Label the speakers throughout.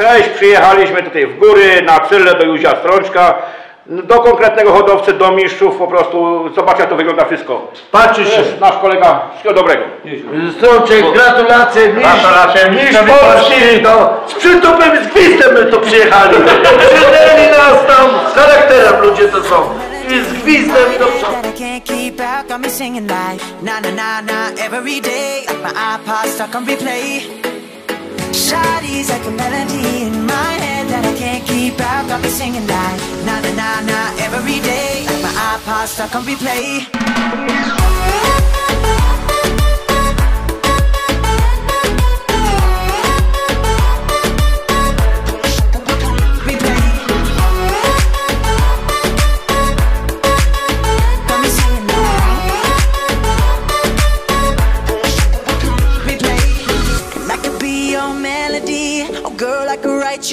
Speaker 1: Cześć, przyjechaliśmy tutaj w góry, na Cyle do Józia Strączka, do konkretnego hodowcy, do mistrzów, po prostu zobacz jak to wygląda wszystko.
Speaker 2: Patrzy się.
Speaker 1: jest nasz kolega, wszystkiego dobrego.
Speaker 2: Strączek, gratulacje, mistrz,
Speaker 1: Gratulacje,
Speaker 2: mistrz Polski, no, z przytupem, z gwizdem my tu przyjechali. Przydeli nas tam, z charakterem ludzie to są. I z gwizdem i do przodu.
Speaker 3: got me singing like na na na na every day my iPod stuck on replay Shawty's like a melody in my head that I can't keep out got me singing like na na na na every day like my iPod stuck on Replay.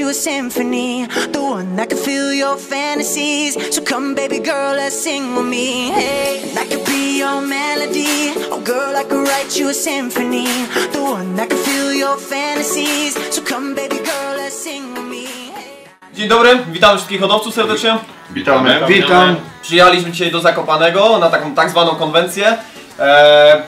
Speaker 3: You a symphony. The one that could fill your fantasies. So come, baby girl, let's sing with me. Hey, and I could be your melody. Oh, girl, I could write you a symphony. The one that could fill your fantasies. So come, baby girl, let's sing with me.
Speaker 4: Dzień dobry, witamy wszystkich hodowców serdecznie.
Speaker 1: Witamy.
Speaker 2: Witam.
Speaker 4: Przyjechaliśmy dzisiaj do Zakopanego na taką tak zwaną konwencję. Eee,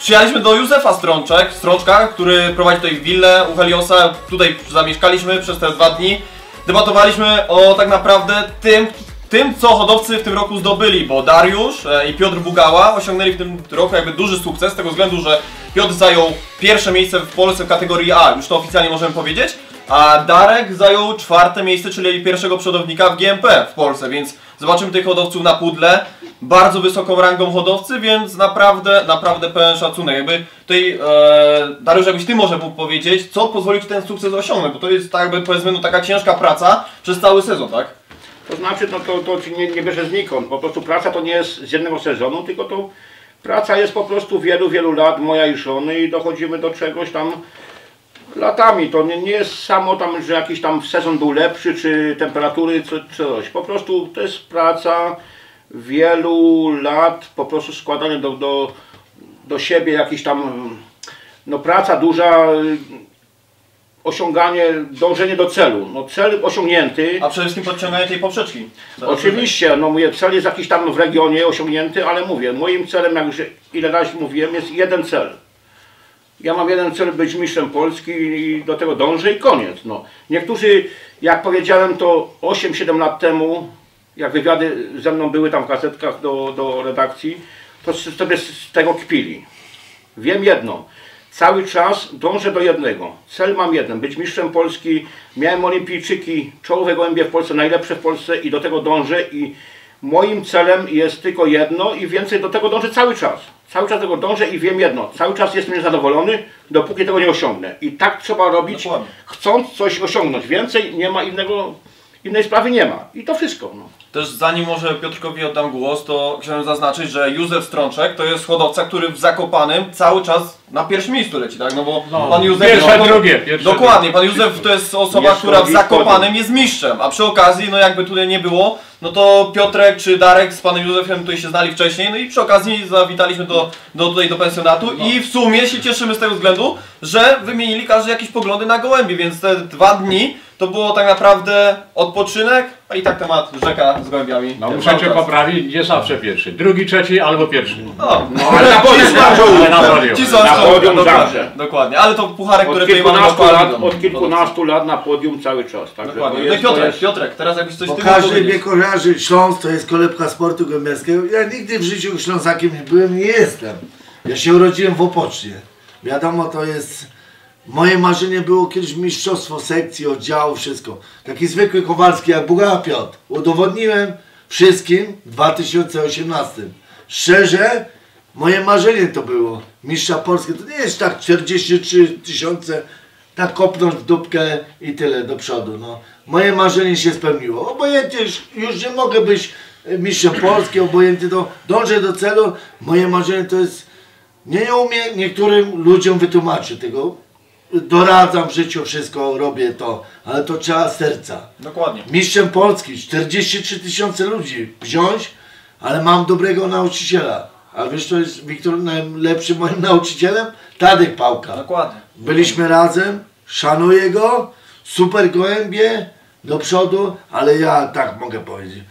Speaker 4: przyjechaliśmy do Józefa Strączek, Strączka, który prowadzi tutaj willę u Heliosa. Tutaj zamieszkaliśmy przez te dwa dni. Debatowaliśmy o tak naprawdę tym, tym co hodowcy w tym roku zdobyli, bo Dariusz e, i Piotr Bugała osiągnęli w tym roku jakby duży sukces, z tego względu, że Piotr zajął pierwsze miejsce w Polsce w kategorii A, już to oficjalnie możemy powiedzieć, a Darek zajął czwarte miejsce, czyli pierwszego przodownika w GMP w Polsce, więc zobaczymy tych hodowców na pudle. Bardzo wysoką rangą hodowcy, więc naprawdę, naprawdę pełen szacunek. Jakby tutaj, e, Dariusz, jakbyś ty może powiedzieć, co pozwolił ci ten sukces osiągnąć, bo to jest tak jakby powiedzmy no, taka ciężka praca przez cały sezon, tak?
Speaker 1: To znaczy, no to, to nie, nie bierze znikąd. Po prostu praca to nie jest z jednego sezonu, tylko to praca jest po prostu wielu, wielu lat, moja i żony i dochodzimy do czegoś tam latami. To nie, nie jest samo tam, że jakiś tam sezon był lepszy, czy temperatury, czy coś. Po prostu to jest praca wielu lat, po prostu składanie do, do, do siebie jakiś tam, no praca duża, osiąganie, dążenie do celu. No cel osiągnięty.
Speaker 4: A przede wszystkim podciąganie tej poprzeczki.
Speaker 1: Oczywiście, no mówię, cel jest jakiś tam w regionie osiągnięty, ale mówię, moim celem, jak już ile razy mówiłem, jest jeden cel. Ja mam jeden cel, być mistrzem Polski i do tego dążę i koniec. No. Niektórzy, jak powiedziałem to 8-7 lat temu, jak wywiady ze mną były tam w gazetkach do, do redakcji, to sobie z tego kpili. Wiem jedno, cały czas dążę do jednego. Cel mam jeden, być mistrzem Polski. Miałem olimpijczyki, czołowe gołębie w Polsce, najlepsze w Polsce i do tego dążę i moim celem jest tylko jedno i więcej do tego dążę cały czas. Cały czas do tego dążę i wiem jedno, cały czas jestem niezadowolony, dopóki tego nie osiągnę. I tak trzeba robić,
Speaker 4: Dokładnie.
Speaker 1: chcąc coś osiągnąć. Więcej nie ma innego, innej sprawy nie ma. I to wszystko. No.
Speaker 4: Też zanim może Piotrkowi oddam głos, to chciałem zaznaczyć, że Józef Strączek to jest hodowca, który w Zakopanym cały czas na pierwszym miejscu leci, tak? No bo pan Józef...
Speaker 5: pierwsze,
Speaker 4: no,
Speaker 5: drugie, pierwsze,
Speaker 4: Dokładnie, pan Józef to jest osoba, która w Zakopanym jest mistrzem, a przy okazji, no jakby tutaj nie było, no to Piotrek czy Darek z panem Józefem tutaj się znali wcześniej, no i przy okazji zawitaliśmy do, do tutaj do pensjonatu i w sumie się cieszymy z tego względu, że wymienili każdy jakieś poglądy na gołębie, więc te dwa dni to było tak naprawdę odpoczynek, a i tak temat rzeka z gołębiami.
Speaker 5: No muszę cię poprawić, nie zawsze pierwszy. Drugi, trzeci albo pierwszy.
Speaker 4: O,
Speaker 1: No, ale na podium zawsze.
Speaker 5: Ale na podium.
Speaker 4: Ci są
Speaker 1: Na podium
Speaker 4: dokładnie,
Speaker 1: zawsze.
Speaker 4: dokładnie, ale to pucharek,
Speaker 1: Od
Speaker 4: który tutaj mamy
Speaker 1: lat,
Speaker 4: podium.
Speaker 1: od kilkunastu lat na podium cały czas. Także
Speaker 4: Dokładnie. No Piotrek,
Speaker 1: jest,
Speaker 4: Piotrek, teraz jakbyś coś
Speaker 2: Bo każdy mnie kojarzy, Śląsk to jest kolebka sportu głębiowskiego. Ja nigdy w życiu Ślązakiem nie byłem, nie jestem. Ja się urodziłem w Opocznie. Wiadomo, to jest... Moje marzenie było kiedyś mistrzostwo sekcji, oddziału, wszystko. Taki zwykły Kowalski jak Bugała Piotr. Udowodniłem wszystkim w 2018. Szczerze, moje marzenie to było. Mistrza Polski. To nie jest tak 43 tysiące, tak kopnąć w dupkę i tyle do przodu. No. Moje marzenie się spełniło. Obojętnie już, już nie mogę być e, mistrzem Polski, obojętnie to dążę do celu. Moje marzenie to jest, nie umiem niektórym ludziom wytłumaczyć tego. Doradzam w życiu wszystko, robię to, ale to trzeba serca.
Speaker 4: Dokładnie.
Speaker 2: Mistrzem Polski, 43 tysiące ludzi wziąć, ale mam dobrego nauczyciela. A wiesz, to jest Wiktor najlepszym moim nauczycielem? Tadek Pałka.
Speaker 4: Dokładnie.
Speaker 2: Byliśmy razem, szanuję go, super gołębie do przodu, ale ja tak mogę powiedzieć.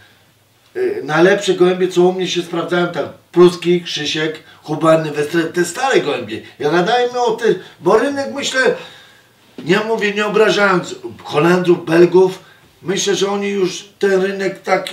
Speaker 2: Y, Najlepsze gołębie, co u mnie się sprawdzają, tak Pruski, Krzysiek, Westre, te stare gołębie. Ja gadajmy o tych, bo rynek myślę, nie mówię, nie obrażając Holendrów, Belgów, myślę, że oni już ten rynek tak,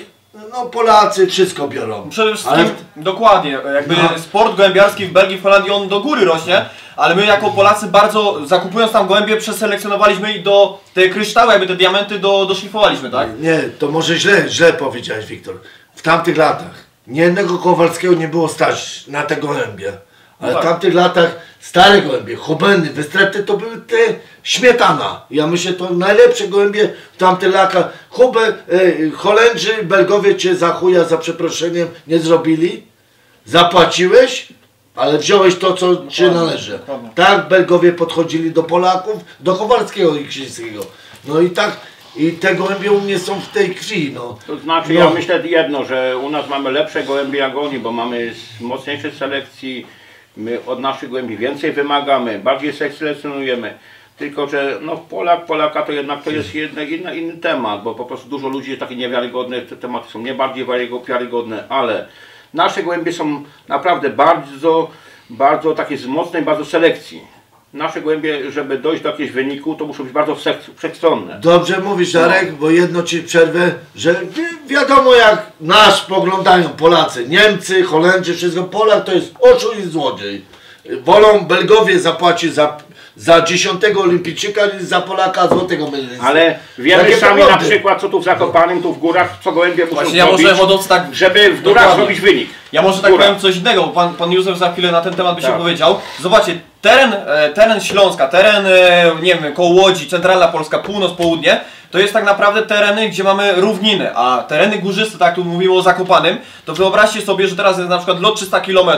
Speaker 2: no Polacy wszystko biorą.
Speaker 4: Przede wszystkim,
Speaker 2: Ale
Speaker 4: dokładnie, jakby
Speaker 2: No.
Speaker 4: sport gołębiarski w Belgii, w Holandii on do góry rośnie, ale my jako Polacy bardzo, zakupując tam gołębie, przeselekcjonowaliśmy i do te kryształy, jakby te diamenty do, doszlifowaliśmy, tak?
Speaker 2: Nie, to może źle, źle powiedziałeś, Wiktor. W tamtych latach nie jednego Kowalskiego nie było stać na te gołębie. Ale
Speaker 4: No
Speaker 2: w
Speaker 4: tak.
Speaker 2: tamtych latach stare gołębie, Hubeny, Wystrety to były te śmietana. Ja myślę, to najlepsze gołębie w tamtych latach. Hubę, e, Holendrzy, Belgowie cię za chuja, za przeproszeniem nie zrobili. Zapłaciłeś, ale wziąłeś to, co ci należy.
Speaker 4: dokładnie.
Speaker 2: Tak Belgowie podchodzili do Polaków, do Kowalskiego i Krzyńskiego. No i tak, i te gołębie u mnie są w tej krwi, no.
Speaker 1: To znaczy
Speaker 2: No.
Speaker 1: ja myślę jedno, że u nas mamy lepsze gołębie jak oni, bo mamy z mocniejszej selekcji, my od naszych gołębi więcej wymagamy, bardziej selekcjonujemy. Tylko, że no Polak, Polaka to jednak to jest inna, inny temat, bo po prostu dużo ludzi jest takie niewiarygodne, te tematy są nie bardziej wiarygo- wiarygodne, ale nasze gołębie są naprawdę bardzo, bardzo takie z mocnej bardzo selekcji. Nasze gołębie, żeby dojść do jakiegoś wyniku, to muszą być bardzo wszech- wszechstronne.
Speaker 2: Dobrze mówisz, Darek, bo jedno ci przerwę, że wi- wiadomo jak nas poglądają Polacy, Niemcy, Holendrzy, wszystko. Polak to jest oczu i złodziej. Wolą Belgowie zapłacić za, za dziesiątego olimpijczyka niż za Polaka złotego medalistę.
Speaker 1: Ale wiemy
Speaker 2: Takie
Speaker 1: sami
Speaker 2: poglądy.
Speaker 1: na przykład, co tu w Zakopanym, tu w górach, co gołębie muszą
Speaker 4: Właśnie ja
Speaker 1: zrobić,
Speaker 4: może hodowcy tak...
Speaker 1: żeby w górach
Speaker 4: Dokładnie.
Speaker 1: zrobić wynik.
Speaker 4: Ja może tak powiem coś innego, bo pan, pan Józef za chwilę na ten temat by się
Speaker 1: Tak.
Speaker 4: powiedział. Zobaczcie, teren, e, teren Śląska, teren, e, nie wiem, koło Łodzi, centralna Polska, północ, południe, to jest tak naprawdę tereny, gdzie mamy równiny, a tereny górzyste, tak tu mówiło o Zakopanym, to wyobraźcie sobie, że teraz jest na przykład lot 300 km,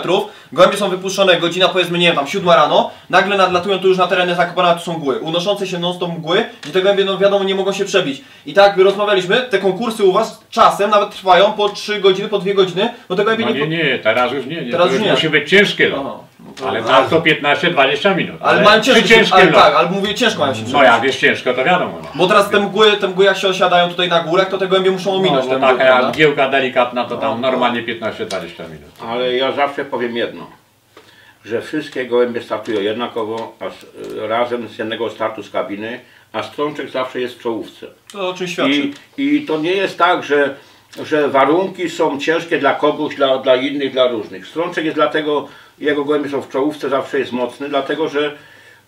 Speaker 4: gołębie są wypuszczone, godzina powiedzmy, nie wiem, tam 7 rano, nagle nadlatują tu już na tereny Zakopana, tu są mgły, unoszące się non-stop mgły, gdzie te gołębie, no wiadomo, nie mogą się przebić. I tak rozmawialiśmy, te konkursy u Was czasem nawet trwają po 3 godziny, po 2 godziny, bo te gołębie
Speaker 5: No
Speaker 4: nie...
Speaker 5: nie, nie, teraz już nie. nie.
Speaker 4: Teraz
Speaker 5: to
Speaker 4: już nie.
Speaker 5: musi być ciężkie.
Speaker 4: Aha, no to-
Speaker 5: Ale tak to 15-20 minut.
Speaker 4: Ale mają
Speaker 5: trzy
Speaker 4: ciężko,
Speaker 5: ciężkie
Speaker 4: ale tak, ale mówię ciężko mają się
Speaker 5: No jak jest ciężko, to wiadomo. No.
Speaker 4: Bo teraz te mgły, te mgły jak się osiadają tutaj na górach, to te gołębie muszą
Speaker 5: No,
Speaker 4: ominąć te mgły,
Speaker 5: taka
Speaker 4: prawda?
Speaker 5: mgiełka delikatna to tam normalnie 15-20 minut.
Speaker 1: Ale ja zawsze powiem jedno, że wszystkie gołębie startują jednakowo, a z, razem z jednego startu z kabiny, a strączek zawsze jest w czołówce.
Speaker 4: To o czym świadczy.
Speaker 1: I, I to nie jest tak, że, że warunki są ciężkie dla kogoś, dla, dla innych, dla różnych. Strączek jest dlatego, jego gołębie są w czołówce, zawsze jest mocny, dlatego że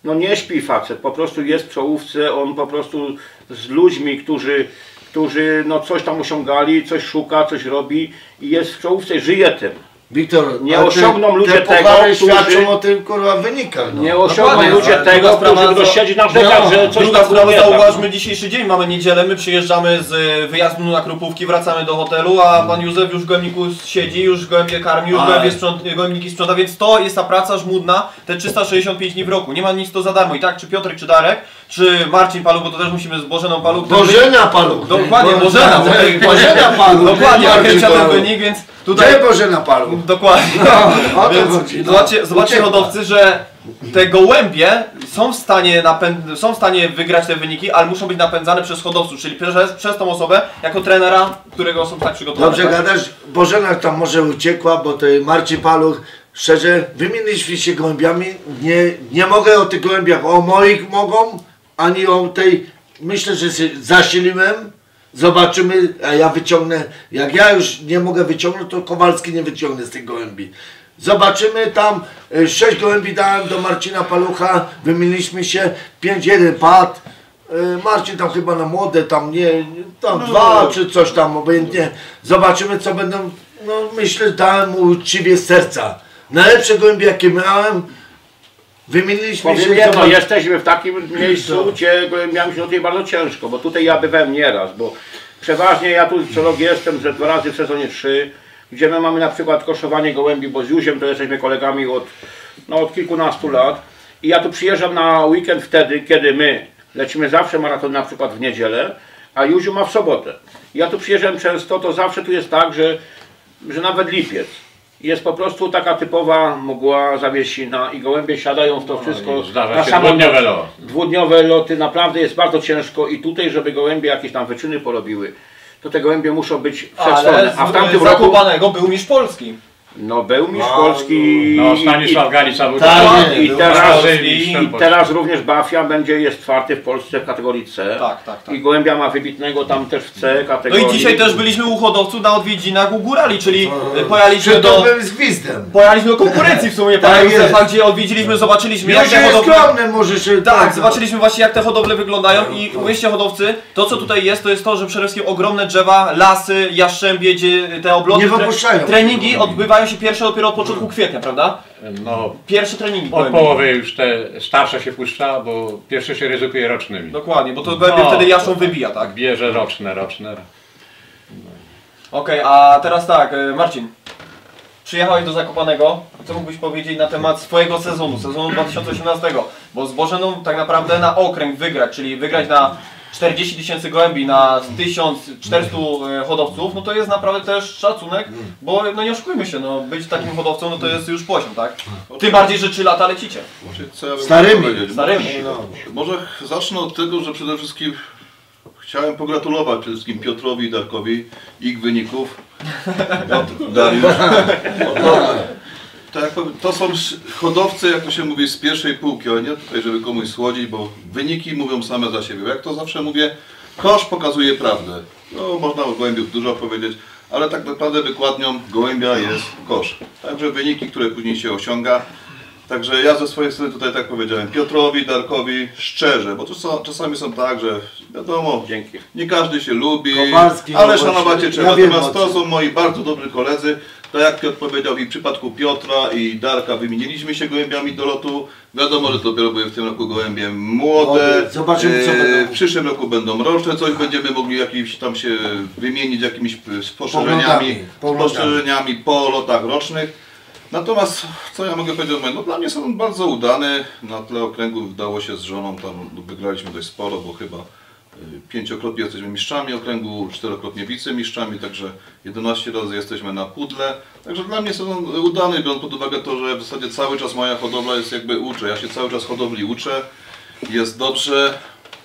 Speaker 1: no nie śpi facet, po prostu jest w czołówce, on po prostu z ludźmi, którzy, którzy no coś tam osiągali, coś szuka, coś robi i jest w czołówce, żyje tym.
Speaker 2: Wiktor,
Speaker 1: Nie osiągną ludzie
Speaker 2: te
Speaker 1: tego, którzy-
Speaker 2: świadczą o tym kurwa wynikach. No.
Speaker 1: Nie osiągną
Speaker 4: Dokładnie,
Speaker 1: ludzie tego, którzy będą siedzieć na rzekach,
Speaker 2: No,
Speaker 1: że coś
Speaker 4: Druga
Speaker 1: tam
Speaker 4: sprawa, zauważmy dzisiejszy dzień, mamy niedzielę, my przyjeżdżamy z y, wyjazdu na Krupówki, wracamy do hotelu, a pan Józef już w gołębniku siedzi, już gołębie karmi, już gołębie sprząt, gołębniki sprząta, więc to jest ta praca żmudna, te 365 dni w roku, nie ma nic to za darmo i tak, czy Piotrek, czy Darek, czy Marcin Paluch, bo to też musimy z Bożeną Paluch.
Speaker 2: Bożena Paluch.
Speaker 4: Dokładnie,
Speaker 2: Bo-
Speaker 4: Bożena, bo tutaj-
Speaker 2: Bożena Paluch.
Speaker 4: Dokładnie,
Speaker 2: Marcin Paluch.
Speaker 4: wynik, więc
Speaker 2: Gdzie
Speaker 4: tutaj...
Speaker 2: Bożena Paluch?
Speaker 4: Dokładnie.
Speaker 2: No, o to
Speaker 4: Więc
Speaker 2: chodzi, no.
Speaker 4: zobaczcie, hodowcy, że te gołębie są w, stanie napęd- są w stanie wygrać te wyniki, ale muszą być napędzane przez hodowców, czyli przez, przez tą osobę, jako trenera, którego są tak przygotowani.
Speaker 2: Dobrze
Speaker 4: tak?
Speaker 2: gadasz, Bożena tam może uciekła, bo to Marcin Paluch, szczerze, wymieniliśmy się gołębiami, nie, nie mogę o tych gołębiach, o moich mogą, ani o tej, myślę, że się zasiliłem, zobaczymy, a ja wyciągnę, jak ja już nie mogę wyciągnąć, to Kowalski nie wyciągnie z tych gołębi. Zobaczymy tam, e, sześć gołębi dałem do Marcina Palucha, wymieniliśmy się, 5-1 padł, E, Marcin tam chyba na młode, tam nie, tam dwa czy coś tam obojętnie. Zobaczymy co będą, no myślę dałem mu uczciwie z serca. Najlepsze gołębie jakie miałem, wymieniliśmy
Speaker 1: Powiem
Speaker 2: się.
Speaker 1: jedno, jesteśmy w takim miejscu, gdzie miałem się tutaj bardzo ciężko, bo tutaj ja bywałem nieraz, bo przeważnie ja tu co rok jestem, że dwa razy w sezonie trzy, gdzie my mamy na przykład koszowanie gołębi, bo z Józiem to jesteśmy kolegami od, no, od kilkunastu lat i ja tu przyjeżdżam na weekend wtedy, kiedy my lecimy zawsze maraton na przykład w niedzielę, a Józiu ma w sobotę. Ja tu przyjeżdżam często, to zawsze tu jest tak, że, że nawet lipiec. Jest po prostu taka typowa mgła zawiesina i gołębie siadają w to wszystko.
Speaker 5: i zdarza
Speaker 1: na
Speaker 5: się dwudniowe lot.
Speaker 1: Dwudniowe loty, naprawdę jest bardzo ciężko i tutaj, żeby gołębie jakieś tam wyczyny porobiły, to te gołębie muszą być wszechstronne. A w tamtym roku,
Speaker 4: Zakopanego był mistrz Polski.
Speaker 1: No był mistrz Polski
Speaker 5: No Stanisław Galica był
Speaker 2: Tak,
Speaker 5: czwarty.
Speaker 1: i teraz, i, teraz również Bafia będzie, jest czwarty w Polsce w kategorii C.
Speaker 4: Tak, tak, tak.
Speaker 1: I Gołębia ma wybitnego tam też w C
Speaker 4: No
Speaker 1: kategorii.
Speaker 4: i dzisiaj też byliśmy u hodowców na odwiedzinach u Górali, czyli pojechaliśmy
Speaker 2: Przed
Speaker 4: do...
Speaker 2: z gwizdem.
Speaker 4: Pojechaliśmy do konkurencji w sumie
Speaker 2: Tak
Speaker 4: Józefa, gdzie odwiedziliśmy, zobaczyliśmy jak te
Speaker 2: jest
Speaker 4: hodowle...
Speaker 2: skromny, może się...
Speaker 4: Tak, zobaczyliśmy właśnie jak te hodowle wyglądają i uwierzcie hodowcy, to co tutaj jest, to jest to, że przede wszystkim ogromne drzewa, lasy, jaszczębie, gdzie te obloty,
Speaker 2: Nie wypuszczają.
Speaker 4: treningi odbywają się pierwsze dopiero od początku kwietnia, prawda?
Speaker 5: No,
Speaker 4: Pierwsze treningi
Speaker 5: od
Speaker 4: gołębi.
Speaker 5: połowy już te starsze się puszcza, bo pierwsze się ryzykuje rocznymi.
Speaker 4: Dokładnie, bo to gołębie
Speaker 5: No,
Speaker 4: wtedy jaszczą
Speaker 5: to-
Speaker 4: wybija, tak?
Speaker 5: Bierze roczne, roczne.
Speaker 4: Okej, a teraz tak, e, Marcin. Przyjechałeś do Zakopanego. Co mógłbyś powiedzieć na temat swojego sezonu, sezonu 2018? Bo z Bożeną tak naprawdę na okręg wygrać, czyli wygrać na 40 tysięcy gołębi na 1400 e, hodowców, no to jest naprawdę też szacunek, bo no nie oszukujmy się, no być takim hodowcą no to jest już poziom, tak? Tym bardziej, że 3 lata lecicie.
Speaker 2: Starymi.
Speaker 4: Starymi.
Speaker 6: Może zacznę od tego, że przede wszystkim chciałem pogratulować przede wszystkim Piotrowi i Darkowi ich wyników. Dariusz. Tak, jak powiem, to są hodowcy, jak to się mówi, z pierwszej półki, ale nie tutaj, żeby komuś słodzić, bo wyniki mówią same za siebie. Jak to zawsze mówię, kosz pokazuje prawdę. No, można o gołębiów dużo powiedzieć, ale tak naprawdę wykładnią gołębia jest kosz. Także wyniki, które później się osiąga. Także ja ze swojej strony tutaj tak powiedziałem, Piotrowi, Darkowi szczerze, bo to są, czasami są tak, że wiadomo,
Speaker 1: Dzięki.
Speaker 6: nie każdy się lubi,
Speaker 2: Kowalski,
Speaker 6: ale
Speaker 2: no
Speaker 6: szanować je trzeba.
Speaker 2: ja
Speaker 6: Natomiast to są moi bardzo dobry koledzy. Tak jak Piotr powiedział i w przypadku Piotra i Darka wymieniliśmy się gołębiami do lotu. Wiadomo, że dopiero były w tym roku gołębie młode.
Speaker 2: Zobaczymy, co
Speaker 6: E,
Speaker 2: będą.
Speaker 6: W przyszłym roku będą roczne, coś będziemy mogli jakimś tam się wymienić jakimiś spostrzeżeniami,
Speaker 2: Poglądami, poglądami.
Speaker 6: spostrzeżeniami po lotach rocznych. Natomiast co ja mogę powiedzieć, no dla mnie są bardzo udane. Na tle okręgu udało się z żoną tam wygraliśmy dość sporo, bo chyba pięciokrotnie jesteśmy mistrzami okręgu, czterokrotnie wicemistrzami, także 11 razy jesteśmy na pudle. Także dla mnie są udane, biorąc pod uwagę to, że w zasadzie cały czas moja hodowla jest jakby uczę. Ja się cały czas hodowli uczę, jest dobrze.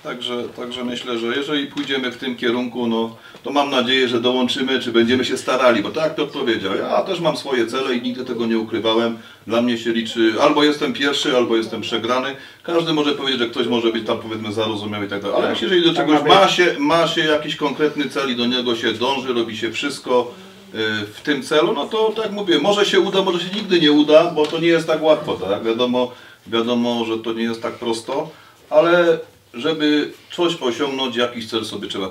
Speaker 6: Także, także myślę, że jeżeli pójdziemy w tym kierunku, no, to mam nadzieję, że dołączymy, czy będziemy się starali, bo tak Piotr powiedział, ja też mam swoje cele i nigdy tego nie ukrywałem. Dla mnie się liczy, albo jestem pierwszy, albo jestem przegrany. Każdy może powiedzieć, że ktoś może być tam powiedzmy zarozumiały i tak dalej, ale jeżeli do
Speaker 1: Tak
Speaker 6: czegoś
Speaker 1: ma
Speaker 6: się, ma się jakiś konkretny cel i do niego się dąży, robi się wszystko y, w tym celu, no to tak mówię, może się uda, może się nigdy nie uda, bo to nie jest tak łatwo, tak? Wiadomo, wiadomo, że to nie jest tak prosto, ale żeby coś osiągnąć, jakiś cel sobie trzeba,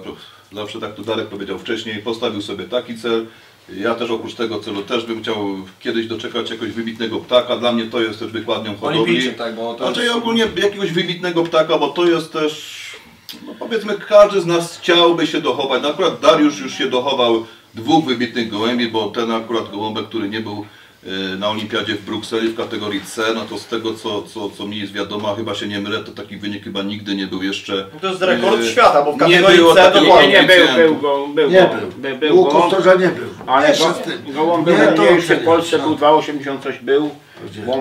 Speaker 6: zawsze tak tu Darek powiedział wcześniej, postawił sobie taki cel. Ja też oprócz tego celu też bym chciał kiedyś doczekać jakiegoś wybitnego ptaka. Dla mnie to jest też wykładnią hodowli.
Speaker 4: Olimpijczyk, tak, bo to
Speaker 6: Znaczy
Speaker 4: jest...
Speaker 6: ogólnie jakiegoś wybitnego ptaka, bo to jest też, no powiedzmy, każdy z nas chciałby się dochować. No akurat Dariusz już się dochował dwóch wybitnych gołębi, bo ten akurat gołąbek, który nie był na olimpiadzie w Brukseli w kategorii C, no to z tego co, co, co mi jest wiadomo, a chyba się nie mylę, to taki wynik chyba nigdy nie był jeszcze.
Speaker 4: To jest rekord
Speaker 6: y,
Speaker 4: świata, bo w
Speaker 6: nie
Speaker 4: kategorii
Speaker 6: było
Speaker 4: C to
Speaker 1: Nie, nie, był, był, go, był,
Speaker 2: Nie
Speaker 1: go,
Speaker 2: był.
Speaker 1: by, był go,
Speaker 2: Kostorza nie był.
Speaker 1: ale
Speaker 2: Jeszcze
Speaker 1: go, gołąb był
Speaker 2: Nie, to
Speaker 1: najmniejszy w Polsce,
Speaker 2: no.
Speaker 1: był 2,80 coś był.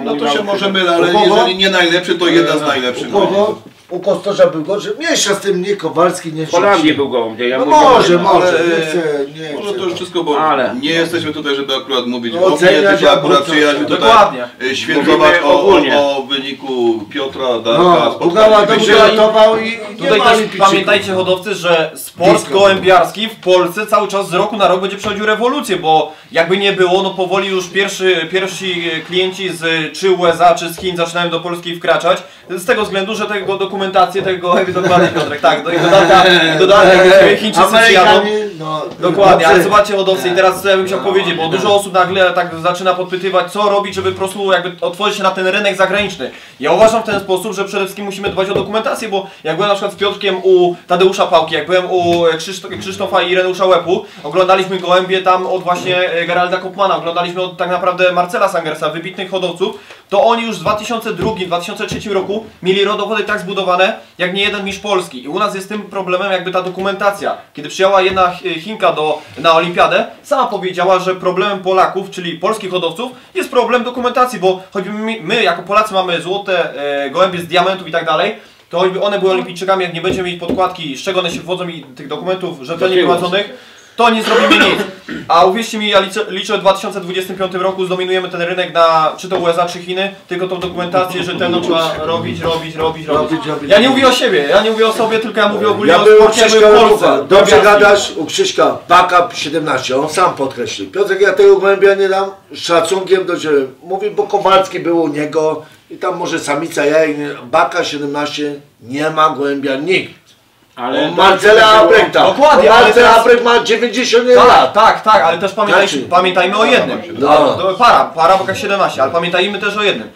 Speaker 6: No to się może mylę, ale jeżeli nie najlepszy, to jeden z najlepszych.
Speaker 2: U Kostorza był gorszy. Mniejsza z tym, nie Kowalski, nie
Speaker 1: Holandii
Speaker 2: Szybszy.
Speaker 1: był gołąb, gdzie ja
Speaker 2: No
Speaker 1: mówię,
Speaker 2: może,
Speaker 1: ale-
Speaker 2: może,
Speaker 6: ale-
Speaker 2: nie chcę, nie
Speaker 6: Może
Speaker 2: chcę.
Speaker 6: to już wszystko, bo
Speaker 1: Ale-
Speaker 6: nie jesteśmy tutaj, żeby akurat mówić
Speaker 2: No,
Speaker 6: o mnie,
Speaker 2: oceniać
Speaker 6: tylko akurat przyjechaliśmy tutaj
Speaker 4: Dokładnie.
Speaker 6: y, świętować o, o, o wyniku Piotra, Darka,
Speaker 2: No, Bugała
Speaker 6: spotkaliśmy
Speaker 2: dobrze
Speaker 6: się.
Speaker 2: ratował i nie
Speaker 4: Tutaj też pamiętajcie hodowcy, że sport
Speaker 2: Blisko.
Speaker 4: gołębiarski w Polsce cały czas z roku na rok będzie przechodził rewolucję, bo jakby nie było, no powoli już pierwszy, pierwsi klienci z czy USA, czy z Chin zaczynają do Polski wkraczać. Z tego względu, że tego dokumentację tego gołębi dokładnie Piotrek, tak, do, i dodatka, jak Chińczycy przyjadą.
Speaker 2: Amerykanie, no,
Speaker 4: Dokładnie, ale zobaczcie hodowcy i teraz co ja bym chciał powiedzieć, bo dużo osób nagle tak zaczyna podpytywać, co robić, żeby po prostu jakby otworzyć się na ten rynek zagraniczny. Ja uważam w ten sposób, że przede wszystkim musimy dbać o dokumentację, bo jak byłem na przykład z Piotrkiem u Tadeusza Pałki, jak byłem u Krzyszto- Krzysztofa i Ireneusza Łepu, oglądaliśmy gołębie tam od właśnie e, Geralda Kopmana, oglądaliśmy od tak naprawdę Marcela Sangersa, wybitnych hodowców, to oni już w 2002-2003 roku mieli rodowody tak zbudowane, jak nie jeden mistrz Polski. I u nas jest tym problemem jakby ta dokumentacja. Kiedy przyjechała jedna Chi- Chinka do, na olimpiadę, sama powiedziała, że problemem Polaków, czyli polskich hodowców, jest problem dokumentacji, bo choćby my, my jako Polacy mamy złote e, gołębie z diamentów i tak dalej, to choćby one były olimpijczykami, jak nie będziemy mieć podkładki, z czego one się wchodzą i tych dokumentów rzetelnie prowadzonych, to nie zrobimy nic. A uwierzcie mi, ja liczę, liczę że w 2025 roku zdominujemy ten rynek na czy to USA, czy Chiny, tylko tą dokumentację rzetelną trzeba robić, robić, robić, robić. Ja nie mówię o siebie, ja nie mówię o sobie, tylko ja mówię ogólnie
Speaker 2: Ja
Speaker 4: o sporcie, ja
Speaker 2: Krzyśka
Speaker 4: Polsce.
Speaker 2: Dobrze gadasz, u Krzyśka backup 17, on sam podkreślił. Piotrek, ja tego gołębia nie dam z szacunkiem do Ciebie. Mówi, bo Kowalski był u niego i tam może samica jajek, nie- baka 17, nie ma gołębia nikt.
Speaker 1: Ale
Speaker 2: Marcela Abrechta.
Speaker 4: Dokładnie,
Speaker 2: O
Speaker 4: ale
Speaker 2: Marcel
Speaker 4: teraz-
Speaker 2: Abrech ma 90
Speaker 4: Tak,
Speaker 2: lat.
Speaker 4: tak, tak, ale też pamiętaj,
Speaker 2: Znaczy-
Speaker 4: pamiętajmy o jednym.
Speaker 2: No.
Speaker 4: No. Para, para boka 17, ale pamiętajmy też o jednym.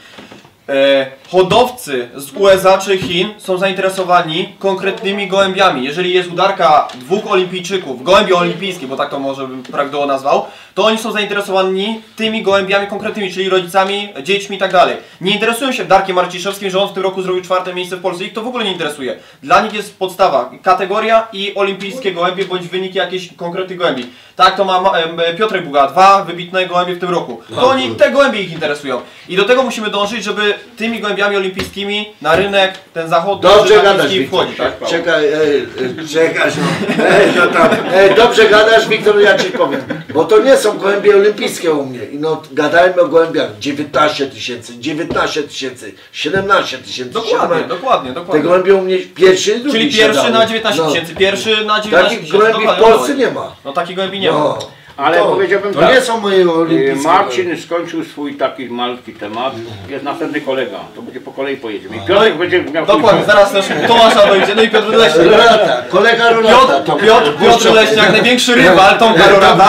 Speaker 4: E, hodowcy z USA czy Chin są zainteresowani konkretnymi gołębiami. Jeżeli jest udarka dwóch olimpijczyków, gołębi olimpijskich, bo tak to może bym prawidłowo nazwał, to oni są zainteresowani tymi gołębiami konkretnymi, czyli rodzicami, dziećmi i tak dalej. Nie interesują się Darkiem Marciszewskim, że on w tym roku zrobił czwarte miejsce w Polsce. Ich to w ogóle nie interesuje. Dla nich jest podstawa, kategoria i olimpijskie gołębie, bądź wyniki jakiejś konkretnych gołębi. Tak to ma em, Piotrek Buga, dwa wybitne gołębie w tym roku. To oni, te gołębie ich interesują. I do tego musimy dążyć, żeby tymi gołębiami olimpijskimi na rynek ten zachodni
Speaker 2: Dobrze gadasz, Wiktor.
Speaker 4: wchodzi, tak?
Speaker 2: Czekaj, ej, ej, czekaj, no. ej, no tam, ej, dobrze gadasz, Wiktor, ja ci powiem, bo to nie są gołębie olimpijskie u mnie. I no, gadajmy o gołębiach 19 tysięcy, 19 tysięcy, 17 tysięcy.
Speaker 4: Dokładnie,
Speaker 2: 17.
Speaker 4: dokładnie,
Speaker 2: Te
Speaker 4: dokładnie.
Speaker 2: gołębie u mnie pierwszy i drugi
Speaker 4: Czyli
Speaker 2: się
Speaker 4: pierwszy na 19
Speaker 2: No.
Speaker 4: tysięcy, pierwszy na 19
Speaker 2: Takich
Speaker 4: tysięcy.
Speaker 2: gołębi w
Speaker 4: dokładnie,
Speaker 2: Polsce nie ma.
Speaker 4: No takich gołębi nie
Speaker 2: No.
Speaker 1: Ale
Speaker 2: to,
Speaker 1: powiedziałbym
Speaker 2: to
Speaker 1: tak.
Speaker 2: nie są moje olimpijskie
Speaker 1: Marcin skończył swój taki malutki temat. Jest następny kolega. To będzie po kolei pojedziemy. I Piotrek będzie miał
Speaker 4: Dokładnie, zaraz też Tomasza dojdzie, no i Piotr Leśniak.
Speaker 2: Rolata, kolega Rolata.
Speaker 4: Piotr, Piotr, Piotr Leśniak, największy rywal Tomka Rorata.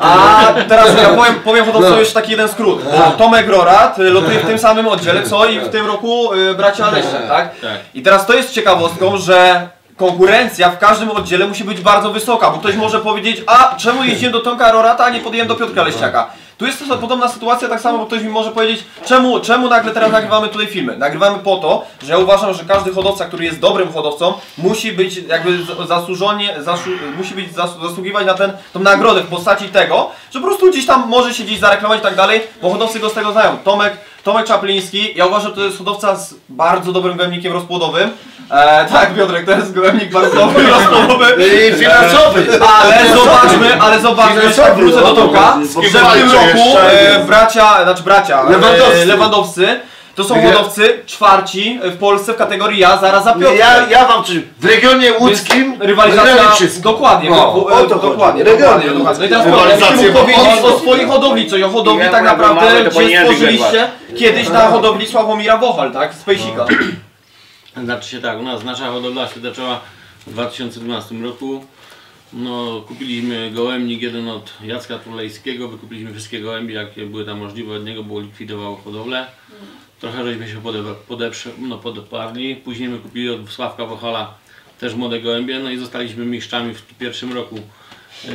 Speaker 4: A teraz ja powiem, powiem hodowcom jeszcze taki jeden skrót. Bo Tomek Rorat y, lotuje w tym samym oddziale, co i w tym roku y, bracia Leśniak, tak? I teraz to jest ciekawostką, że konkurencja w każdym oddziale musi być bardzo wysoka, bo ktoś może powiedzieć, a czemu jeździłem do Tomka Rorata, a nie podjąłem do Piotrka Leśniaka? Tu jest to podobna sytuacja, tak samo, bo ktoś mi może powiedzieć, czemu, czemu nagle teraz nagrywamy tutaj filmy? Nagrywamy po to, że ja uważam, że każdy hodowca, który jest dobrym hodowcą, musi być jakby z- zasłużenie, zasu, musi być zas, zasługiwać na ten, tą nagrodę w postaci tego, że po prostu gdzieś tam może się gdzieś zareklamować i tak dalej, bo hodowcy go z tego znają. Tomek, Tomek Czapliński, ja uważam, że to jest hodowca z bardzo dobrym gołębnikiem rozpłodowym. E, tak, Piotrek, to jest gołębnik bardzo dobry, rozpłodowy.
Speaker 2: I finansowy.
Speaker 4: Ale zobaczmy, ale zobaczmy, wrócę do Tomka, że w tym roku e, bracia, znaczy bracia,
Speaker 2: Lewandowscy.
Speaker 4: e, Lewandowscy to są hodowcy czwarci w Polsce w kategorii ja, zaraz za Piotrem.
Speaker 2: ja, ja wam coś. W regionie łódzkim
Speaker 4: Rywalizacja, dokładnie,
Speaker 2: No, o to chodzi.
Speaker 4: dokładnie,
Speaker 2: Regionie
Speaker 4: dokładnie. No i teraz powiedzieć o swojej hodowli, coś o hodowli tak naprawdę, gdzie stworzyliście kiedyś na hodowli Sławomira Wochal, tak, z Pejsika.
Speaker 7: Znaczy się tak, u nas nasza hodowla się zaczęła w 2012 roku. No, kupiliśmy gołębnik jeden od Jacka Tulejskiego, wykupiliśmy wszystkie gołębie, jakie były tam możliwe od niego, bo likwidował hodowlę. Trochę żeśmy się no, podeparli. Później my kupili od Sławka Wochala też młode gołębie, no i zostaliśmy mistrzami w pierwszym roku. Yy,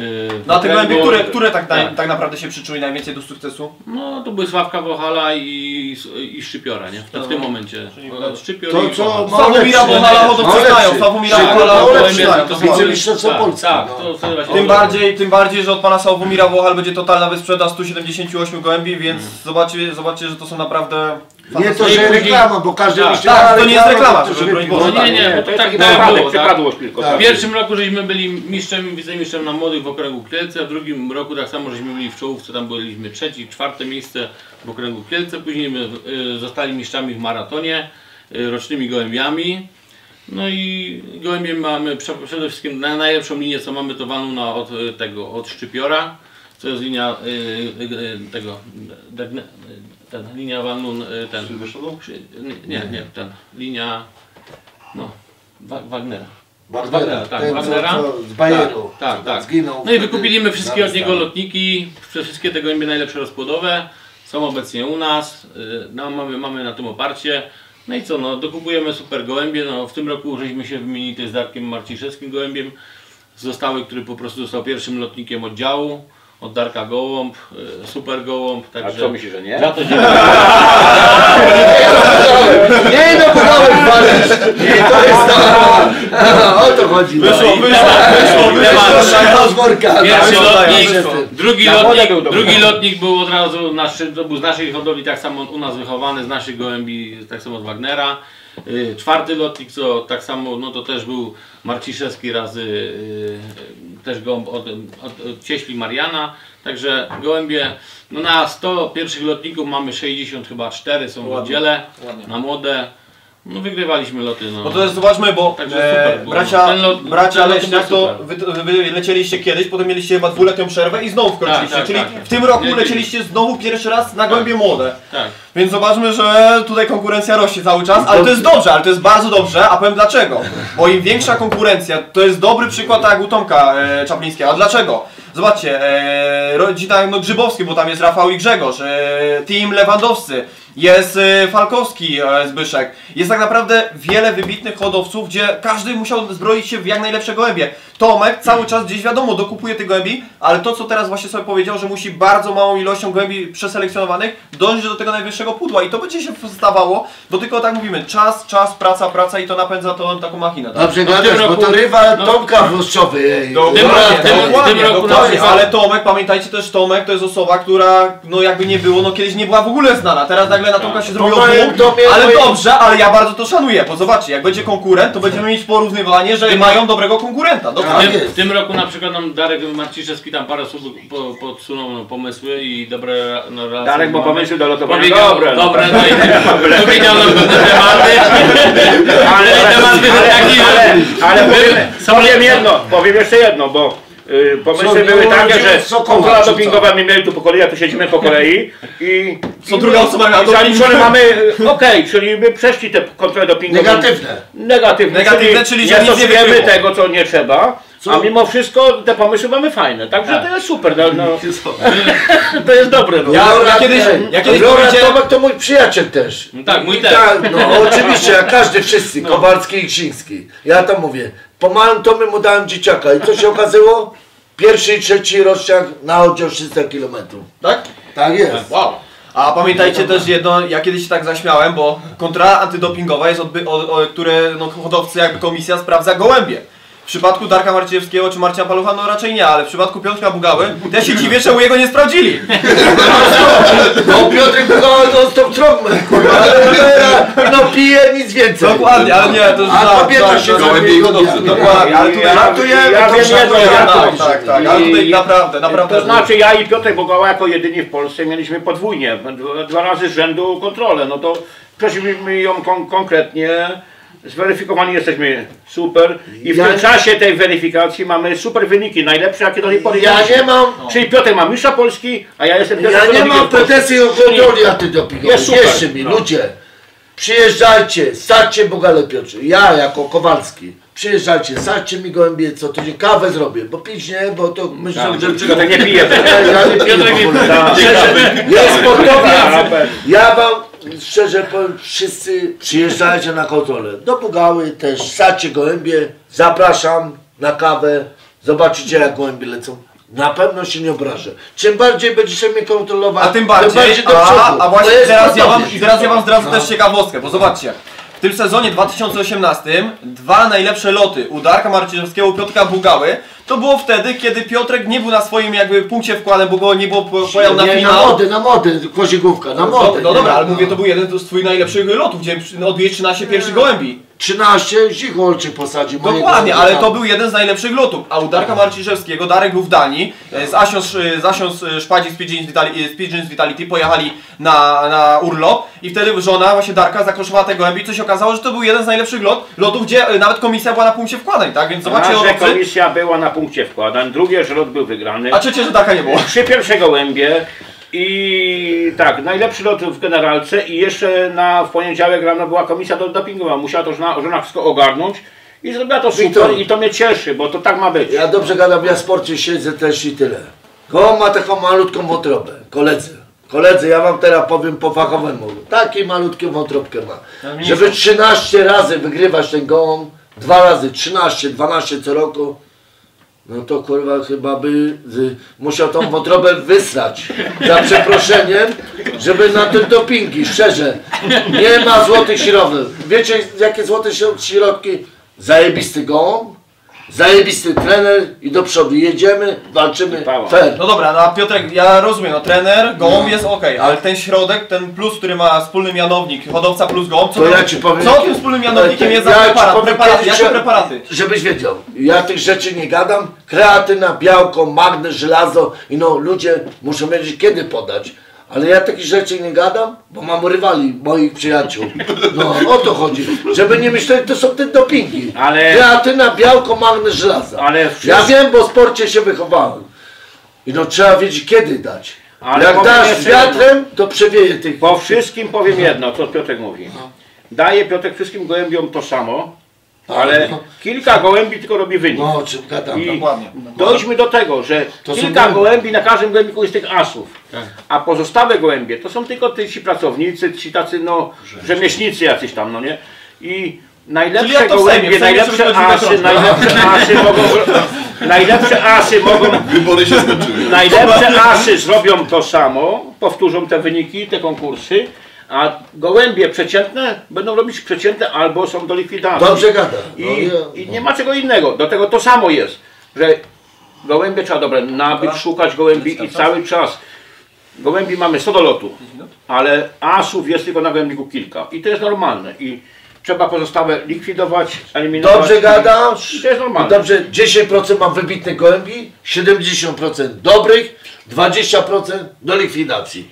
Speaker 4: Na te
Speaker 7: okręgu.
Speaker 4: gołębie, które, które tak,
Speaker 7: Tak.
Speaker 4: tak. tak naprawdę się przyczyniły najwięcej do sukcesu?
Speaker 7: No, to były Sławka Wochala i, i Szczypiora, nie? W, w tym momencie. O, Szczypior
Speaker 2: To
Speaker 7: i
Speaker 2: co
Speaker 4: Sławomira. Wochala hodowcy znają. Sławomira Wochala
Speaker 7: to
Speaker 2: Wicemistrzostwo Polski.
Speaker 7: Tak,
Speaker 2: no.
Speaker 7: to sobie właśnie
Speaker 4: Tym bardziej, tym bardziej, że od pana Sławomira Wochal będzie totalna wysprzedaż 178 gołębi, więc zobaczcie, zobaczcie, że to są naprawdę
Speaker 2: Nie to,
Speaker 7: No
Speaker 2: że
Speaker 7: później-
Speaker 2: reklama, bo każdy
Speaker 7: Tak,
Speaker 2: myśli,
Speaker 4: tak, to nie jest reklama, żeby broń
Speaker 2: piwo.
Speaker 4: Boże.
Speaker 7: No nie, nie, bo
Speaker 1: To
Speaker 7: to
Speaker 1: jest
Speaker 7: tak
Speaker 1: taki
Speaker 7: było, tak?
Speaker 1: przepadło tylko.
Speaker 7: W
Speaker 1: tak.
Speaker 7: pierwszym roku żeśmy byli mistrzem, wicemistrzem na młodych w okręgu Kielce, a w drugim roku tak samo żeśmy byli w czołówce, tam byliśmy trzeci, czwarte miejsce w okręgu Kielce, później my y, zostali mistrzami w maratonie, y, rocznymi gołębiami. No i gołębie mamy prze- przede wszystkim na najlepszą linię co mamy to waluna od y, tego, od Szczypiora, co jest linia y, tego, ten, linia walun, y, ten, nie, nie, ten, linia, no, Wa- Wagnera.
Speaker 2: Wagnera,
Speaker 7: tak,
Speaker 2: ten, co-
Speaker 7: Wagnera.
Speaker 2: co z Bayeru.
Speaker 7: Tak,
Speaker 2: co
Speaker 7: tak.
Speaker 2: Zginął
Speaker 7: No i wykupiliśmy wszystkie od niego lotniki, przez wszystkie te gołębie najlepsze rozpłodowe, są obecnie u nas, y, no, mamy, mamy na tym oparcie. No i co, no dokupujemy super gołębie, no w tym roku żeśmy się wymienili z Darkiem Marciszewskim gołębiem, zostały, który po prostu został pierwszym lotnikiem oddziału. Od Darka Gołąb, y, super Gołąb,
Speaker 1: A
Speaker 7: także
Speaker 1: co myślisz, że nie?
Speaker 7: za to.
Speaker 2: Nie no, podałem walić! Nie, to jest to! O to chodzi. no.
Speaker 4: Wyszło, wyszło, wyszło, wyszło.
Speaker 2: Wyszło z worka.
Speaker 7: Pierwszy lotnik, drugi lotnik, drugi lotnik był od razu naszy, to był z naszej hodowli, tak samo u nas wychowany, z naszych gołębi, tak samo od Wagnera. Y, Czwarty lotnik, co tak samo, no to też był Marciszewski razy y, też gołąb od, od, od cieśli Mariana. Także gołębie, no na 100 pierwszych lotników mamy 60 chyba 4 są w
Speaker 4: ładnie.
Speaker 7: na młode. No wygrywaliśmy loty. No.
Speaker 4: No to jest, zobaczmy, bo
Speaker 7: Także
Speaker 4: e,
Speaker 7: było.
Speaker 4: bracia,
Speaker 7: Ten lot-
Speaker 4: bracia
Speaker 7: ten lot
Speaker 4: Leśniak
Speaker 7: był
Speaker 4: to wy, wy lecieliście kiedyś, potem mieliście chyba dwuletnią przerwę i znowu wkroczyliście,
Speaker 7: Tak, tak,
Speaker 4: czyli
Speaker 7: tak.
Speaker 4: w tym roku lecieliście znowu pierwszy raz na gołębie młode.
Speaker 7: Tak.
Speaker 4: Więc zobaczmy, że tutaj konkurencja rośnie cały czas, ale to jest dobrze, ale to jest bardzo dobrze, a powiem dlaczego. Bo im większa konkurencja, to jest dobry przykład tak jak u Tomka e, Czaplińskiego. A dlaczego? Zobaczcie, e, rodzina no, Grzybowski, bo tam jest Rafał i Grzegorz, e, team Lewandowscy, jest e, Falkowski e, Zbyszek. Jest tak naprawdę wiele wybitnych hodowców, gdzie każdy musiał zbroić się w jak najlepsze gołębie. Tomek cały czas gdzieś wiadomo dokupuje tych gołębi, ale to co teraz właśnie sobie powiedział, że musi bardzo małą ilością gołębi przeselekcjonowanych dążyć do tego najwyższego pudła i to będzie się stawało, bo tylko tak mówimy, czas, czas, praca, praca i to napędza tą taką machinę. tak?
Speaker 2: Dobrze
Speaker 7: No
Speaker 2: gadasz, bo to rywal
Speaker 7: no.
Speaker 2: Tomka Włoszczowy.
Speaker 4: Dokładnie,
Speaker 7: tym roku-
Speaker 2: Dobra,
Speaker 7: tym-
Speaker 2: to-
Speaker 4: dokładnie,
Speaker 7: tym roku na
Speaker 4: dokładnie.
Speaker 7: przykład-
Speaker 4: ale Tomek, pamiętajcie też Tomek to jest osoba, która no jakby nie było, no kiedyś nie była w ogóle znana, teraz nagle na Tomka się zrobiło
Speaker 2: domie-
Speaker 4: ale dobrze, ale ja bardzo to szanuję, bo zobaczcie, jak będzie konkurent, to będziemy mieć porównywanie, że mają dobrego konkurenta,
Speaker 7: W
Speaker 4: dokładnie.
Speaker 7: tym,
Speaker 2: jest.
Speaker 7: w tym roku na przykład nam Darek Marciszewski tam parę słów po, podsunął no, pomysły i dobre no, relacje.
Speaker 1: Darek, bo
Speaker 7: mamy.
Speaker 1: pomysły do lotowania
Speaker 7: Powiedział,
Speaker 1: dobre, no.
Speaker 7: dobre, no i powiedział nam pewne tematy.
Speaker 1: Ale,
Speaker 7: No i temat był taki, że-
Speaker 1: ale, ale powiem,
Speaker 7: Są
Speaker 1: powiem jedno, powiem jeszcze jedno, bo pomysły
Speaker 2: Co,
Speaker 1: były takie, że kontrola dopingowa my mieli tu po kolei, a tu siedzimy po kolei i,
Speaker 4: Co
Speaker 1: i
Speaker 4: druga osoba miała
Speaker 1: i zaliczone mamy, y, okej, czyli my przeszli te kontrole dopingowe.
Speaker 2: Negatywne.
Speaker 1: Negatywne,
Speaker 4: Negatywne, czyli że
Speaker 1: nie
Speaker 4: nic nie
Speaker 1: stosujemy tego, co nie trzeba,
Speaker 2: Co?
Speaker 1: a mimo wszystko te pomysły mamy fajne, także
Speaker 7: Tak.
Speaker 1: to jest super, no, no, to jest dobre. No.
Speaker 4: Ja-
Speaker 2: Laura-
Speaker 4: kiedyś- ja kiedyś powiedziałem-
Speaker 2: Tomek to mój przyjaciel też.
Speaker 7: No tak, mój
Speaker 2: I
Speaker 7: też.
Speaker 2: Tak, no oczywiście, jak każdy, wszyscy, Kowalski i Ksiński. Ja to mówię. Po małym Tomie mu dałem dzieciaka i co się okazało? Pierwszy i trzeci roczniak na oddział 300 km.
Speaker 4: Tak?
Speaker 2: Tak jest.
Speaker 4: Wow. A pamiętajcie też jedno, ja kiedyś się tak zaśmiałem, bo kontrola antydopingowa jest, odby, o, o, które no, hodowcy, jakby komisja sprawdza gołębie. W przypadku Darka Marciewskiego czy Marcina Palucha, no raczej nie, ale w przypadku Piotrka Bugały, to ja się dziwię, czemu jego nie sprawdzili.
Speaker 2: No Piotrek Bugała to stop trąbę, no pije, nic więcej.
Speaker 4: Dokładnie, ale nie, to już
Speaker 2: A kobieta się
Speaker 6: Gołębie i hodowcy,
Speaker 4: Dokładnie, ale tutaj
Speaker 1: Ja- wiem jedno, ja
Speaker 4: tak, tak, tak, ale tutaj naprawdę, naprawdę.
Speaker 1: To znaczy ja i Piotrek Bogała jako jedyni w Polsce mieliśmy podwójnie, dwa, razy z rzędu kontrolę. No to przeszliśmy ją kon konkretnie, zweryfikowani jesteśmy super i w
Speaker 2: Ja-
Speaker 1: tym czasie tej weryfikacji mamy super wyniki, najlepsze jakie do tej pory
Speaker 2: Ja nie mam,
Speaker 1: Czyli Piotrek ma mistrza Polski, a ja jestem
Speaker 2: ja nie mam pretensji o kontroli antydopingowej.
Speaker 1: Jest super.
Speaker 2: Wierzcie mi,
Speaker 1: No.
Speaker 2: ludzie. Przyjeżdżajcie, sadźcie Bogale Piotrze. Ja jako Kowalski. Przyjeżdżajcie, sadźcie mi gołębie co tydzień. Kawę zrobię, bo pić nie, bo to myślę, że...
Speaker 1: Piotrek nie pije.
Speaker 2: Ja, ja nie piję w ogóle. Szczerze, Jest sportowiec.
Speaker 1: Tak.
Speaker 2: Ja wam szczerze powiem, wszyscy przyjeżdżajcie na kontrolę. Do Bugały też, sadźcie gołębie, zapraszam na kawę, zobaczycie jak gołębie lecą. Na pewno się nie obrażę. Czym bardziej będziecie mnie kontrolować,
Speaker 4: A tym bardziej,
Speaker 2: do przodu.
Speaker 4: a, a właśnie teraz ja, wam, i teraz ja wam zdradzę
Speaker 2: No.
Speaker 4: też ciekawostkę, bo zobaczcie. W tym sezonie 2018 dwa najlepsze loty u Darka Marciszewskiego, u Piotrka Bugały, to było wtedy, kiedy Piotrek nie był na swoim jakby punkcie wkładem, bo go nie było po- pojechał na
Speaker 2: Nie, na
Speaker 4: finał.
Speaker 2: mody, na mody, kozigówka, na
Speaker 4: No,
Speaker 2: mody.
Speaker 4: no
Speaker 2: nie?
Speaker 4: dobra, ale mówię, to był jeden z twoich najlepszych lotów, gdzie odbiłeś 13 pierwszych gołębi.
Speaker 2: 13 Zicholczyk posadził.
Speaker 4: Dokładnie, ale to był jeden z najlepszych lotów. A u Darka Marciszewskiego, Darek był w Danii, e, z Asią, Sz- z Asią z Szpadzi z Pigeons Vitality, Vitality pojechali na, na urlop i wtedy żona właśnie Darka zakoszowała te gołębie i co się okazało, że to był jeden z najlepszych lot, lotów, gdzie e, nawet komisja była na punkcie wkładań, tak? Więc zobaczcie
Speaker 1: Raz, że komisja była na punkcie wkładań, drugie, że lot był wygrany.
Speaker 4: A trzecie, że Darka nie było.
Speaker 1: Trzy pierwsze gołębie i tak, najlepszy lot w generalce i jeszcze na, w poniedziałek rano była komisja do dopingowa. Musiała to żona, żona wszystko ogarnąć i zrobiła to super
Speaker 2: Wiktor.
Speaker 1: i to mnie cieszy, bo to tak ma być.
Speaker 2: Ja dobrze gadam, ja w sporcie siedzę też i tyle. Go ma taką malutką wątrobę, koledzy. Koledzy, ja wam teraz powiem po fachowemu. Taką malutką wątrobkę ma. Żeby 13 razy wygrywać ten gołąb, dwa razy 13, 12 co roku, no to kurwa chyba by z, musiał tą wątrobę wysrać. Za przeproszeniem, żeby na te dopingi, szczerze. Nie ma złotych środków. Wiecie jakie złote środ- środki? Zajebisty gołąb, zajebisty trener i do przodu. Jedziemy, walczymy,
Speaker 1: Pała.
Speaker 2: fair.
Speaker 4: No dobra, no Piotrek, ja rozumiem, no trener, gołąb jest ok, ale ten środek, ten plus, który ma wspólny mianownik, hodowca plus gołąb, co,
Speaker 2: To ja ci powiem,
Speaker 4: co tym wspólnym mianownikiem jest
Speaker 2: ja
Speaker 4: za preparat,
Speaker 2: powiem
Speaker 4: preparaty,
Speaker 2: kiedyś,
Speaker 4: jakie
Speaker 2: że-
Speaker 4: preparaty?
Speaker 2: Żebyś wiedział, ja tych rzeczy nie gadam. Kreatyna, białko, magnez, żelazo i no ludzie muszą wiedzieć kiedy podać. Ale ja takich rzeczy nie gadam, bo mam rywali, moich przyjaciół. No o to chodzi. Żeby nie myśleli, to są te dopingi.
Speaker 1: Ale-
Speaker 2: Kreatyna, białko, magnez, żelazo.
Speaker 1: Ale
Speaker 2: Ja wiem, bo w sporcie się wychowałem. I no trzeba wiedzieć kiedy dać.
Speaker 1: Ale
Speaker 2: Jak dasz wiatrem, to przewieje tych.
Speaker 1: Po wszystkim powiem jedno, co Piotrek mówi. Daje Piotrek wszystkim gołębiom to samo, ale
Speaker 2: no.
Speaker 1: kilka gołębi tylko robi wynik.
Speaker 2: No, o czym gadam.
Speaker 1: I
Speaker 4: Dokładnie.
Speaker 1: dojdźmy do tego, że
Speaker 2: To
Speaker 1: kilka gołębi, na każdym gołębiku jest tych asów.
Speaker 7: Tak.
Speaker 1: A pozostałe gołębie to są tylko ci pracownicy, ci tacy no rzemieślnicy jacyś tam, no nie? I najlepsze
Speaker 4: Sejmie,
Speaker 1: gołębie,
Speaker 4: Sejmie
Speaker 1: najlepsze asy,
Speaker 4: na
Speaker 1: najlepsze asy mogą, najlepsze asy mogą
Speaker 6: Wybory się skończyły.
Speaker 1: Najlepsze asy zrobią to samo, powtórzą te wyniki, te konkursy, a gołębie przeciętne będą robić przeciętne albo są do likwidacji.
Speaker 2: Dobrze gada.
Speaker 1: I,
Speaker 2: No, ja-
Speaker 1: I nie ma czego innego. Do tego to samo jest, że gołębie trzeba dobre nabyć, szukać gołębi i cały czas. Gołębi mamy 100 do lotu, ale asów jest tylko na gołębniku kilka i to jest normalne. I trzeba pozostałe likwidować, eliminować.
Speaker 2: Dobrze gadasz.
Speaker 1: I to jest normalne.
Speaker 2: I Dobrze, 10% mam wybitnych gołębi, 70% dobrych, 20% do likwidacji.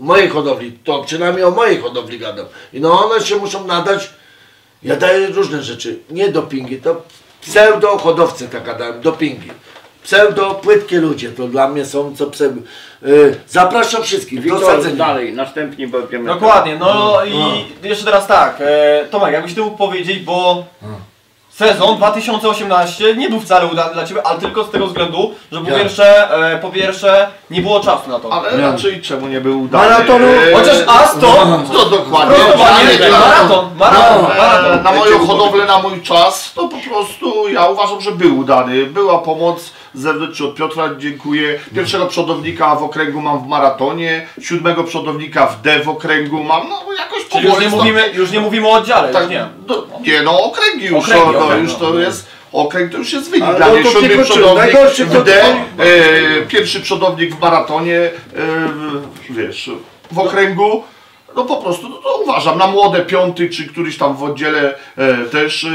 Speaker 2: Mojej hodowli, to przynajmniej o mojej hodowli gadam. I no one się muszą nadać, ja daję różne rzeczy, nie dopingi, to pseudo hodowcy tak gadałem, dopingi. Pseudo płytkie ludzie, to dla mnie są co pseudo. Yy, zapraszam wszystkich
Speaker 1: Wiktor, dalej, następni będziemy.
Speaker 4: Dokładnie, no i jeszcze teraz tak, e, Tomek, jakbyś ty mógł powiedzieć, bo sezon 2018 nie był wcale udany dla Ciebie, ale tylko z tego względu, że po pierwsze, e, po pierwsze nie było czasu na to.
Speaker 8: Ale raczej czemu nie był udany?
Speaker 2: Maratonu-
Speaker 8: Eee,
Speaker 4: Chociaż as to,
Speaker 8: No dokładnie.
Speaker 4: prostowanie,
Speaker 8: Ale-
Speaker 4: maraton, maraton,
Speaker 8: Eee,
Speaker 4: maraton.
Speaker 8: Na moją hodowlę, na mój czas, to po prostu ja uważam, że był udany. Była pomoc zewnętrzna od Piotra, dziękuję. Pierwszego przodownika w okręgu mam w maratonie, siódmego przodownika w D w okręgu mam, no jakoś
Speaker 4: Czyli już nie,
Speaker 8: powoli
Speaker 4: mówimy, już nie mówimy o oddziale,
Speaker 8: Tak,
Speaker 4: już nie.
Speaker 8: do, nie no, okręgi już,
Speaker 4: Okręgi,
Speaker 8: no, no,
Speaker 4: okręgi,
Speaker 8: już to jest, okręg to już jest wynik dla
Speaker 2: no
Speaker 8: mnie, siódmy przodownik w D, e, pierwszy przodownik w maratonie, e, wiesz, w okręgu, no po prostu, no to uważam, na młode piąty, czy któryś tam w oddziale e, też e,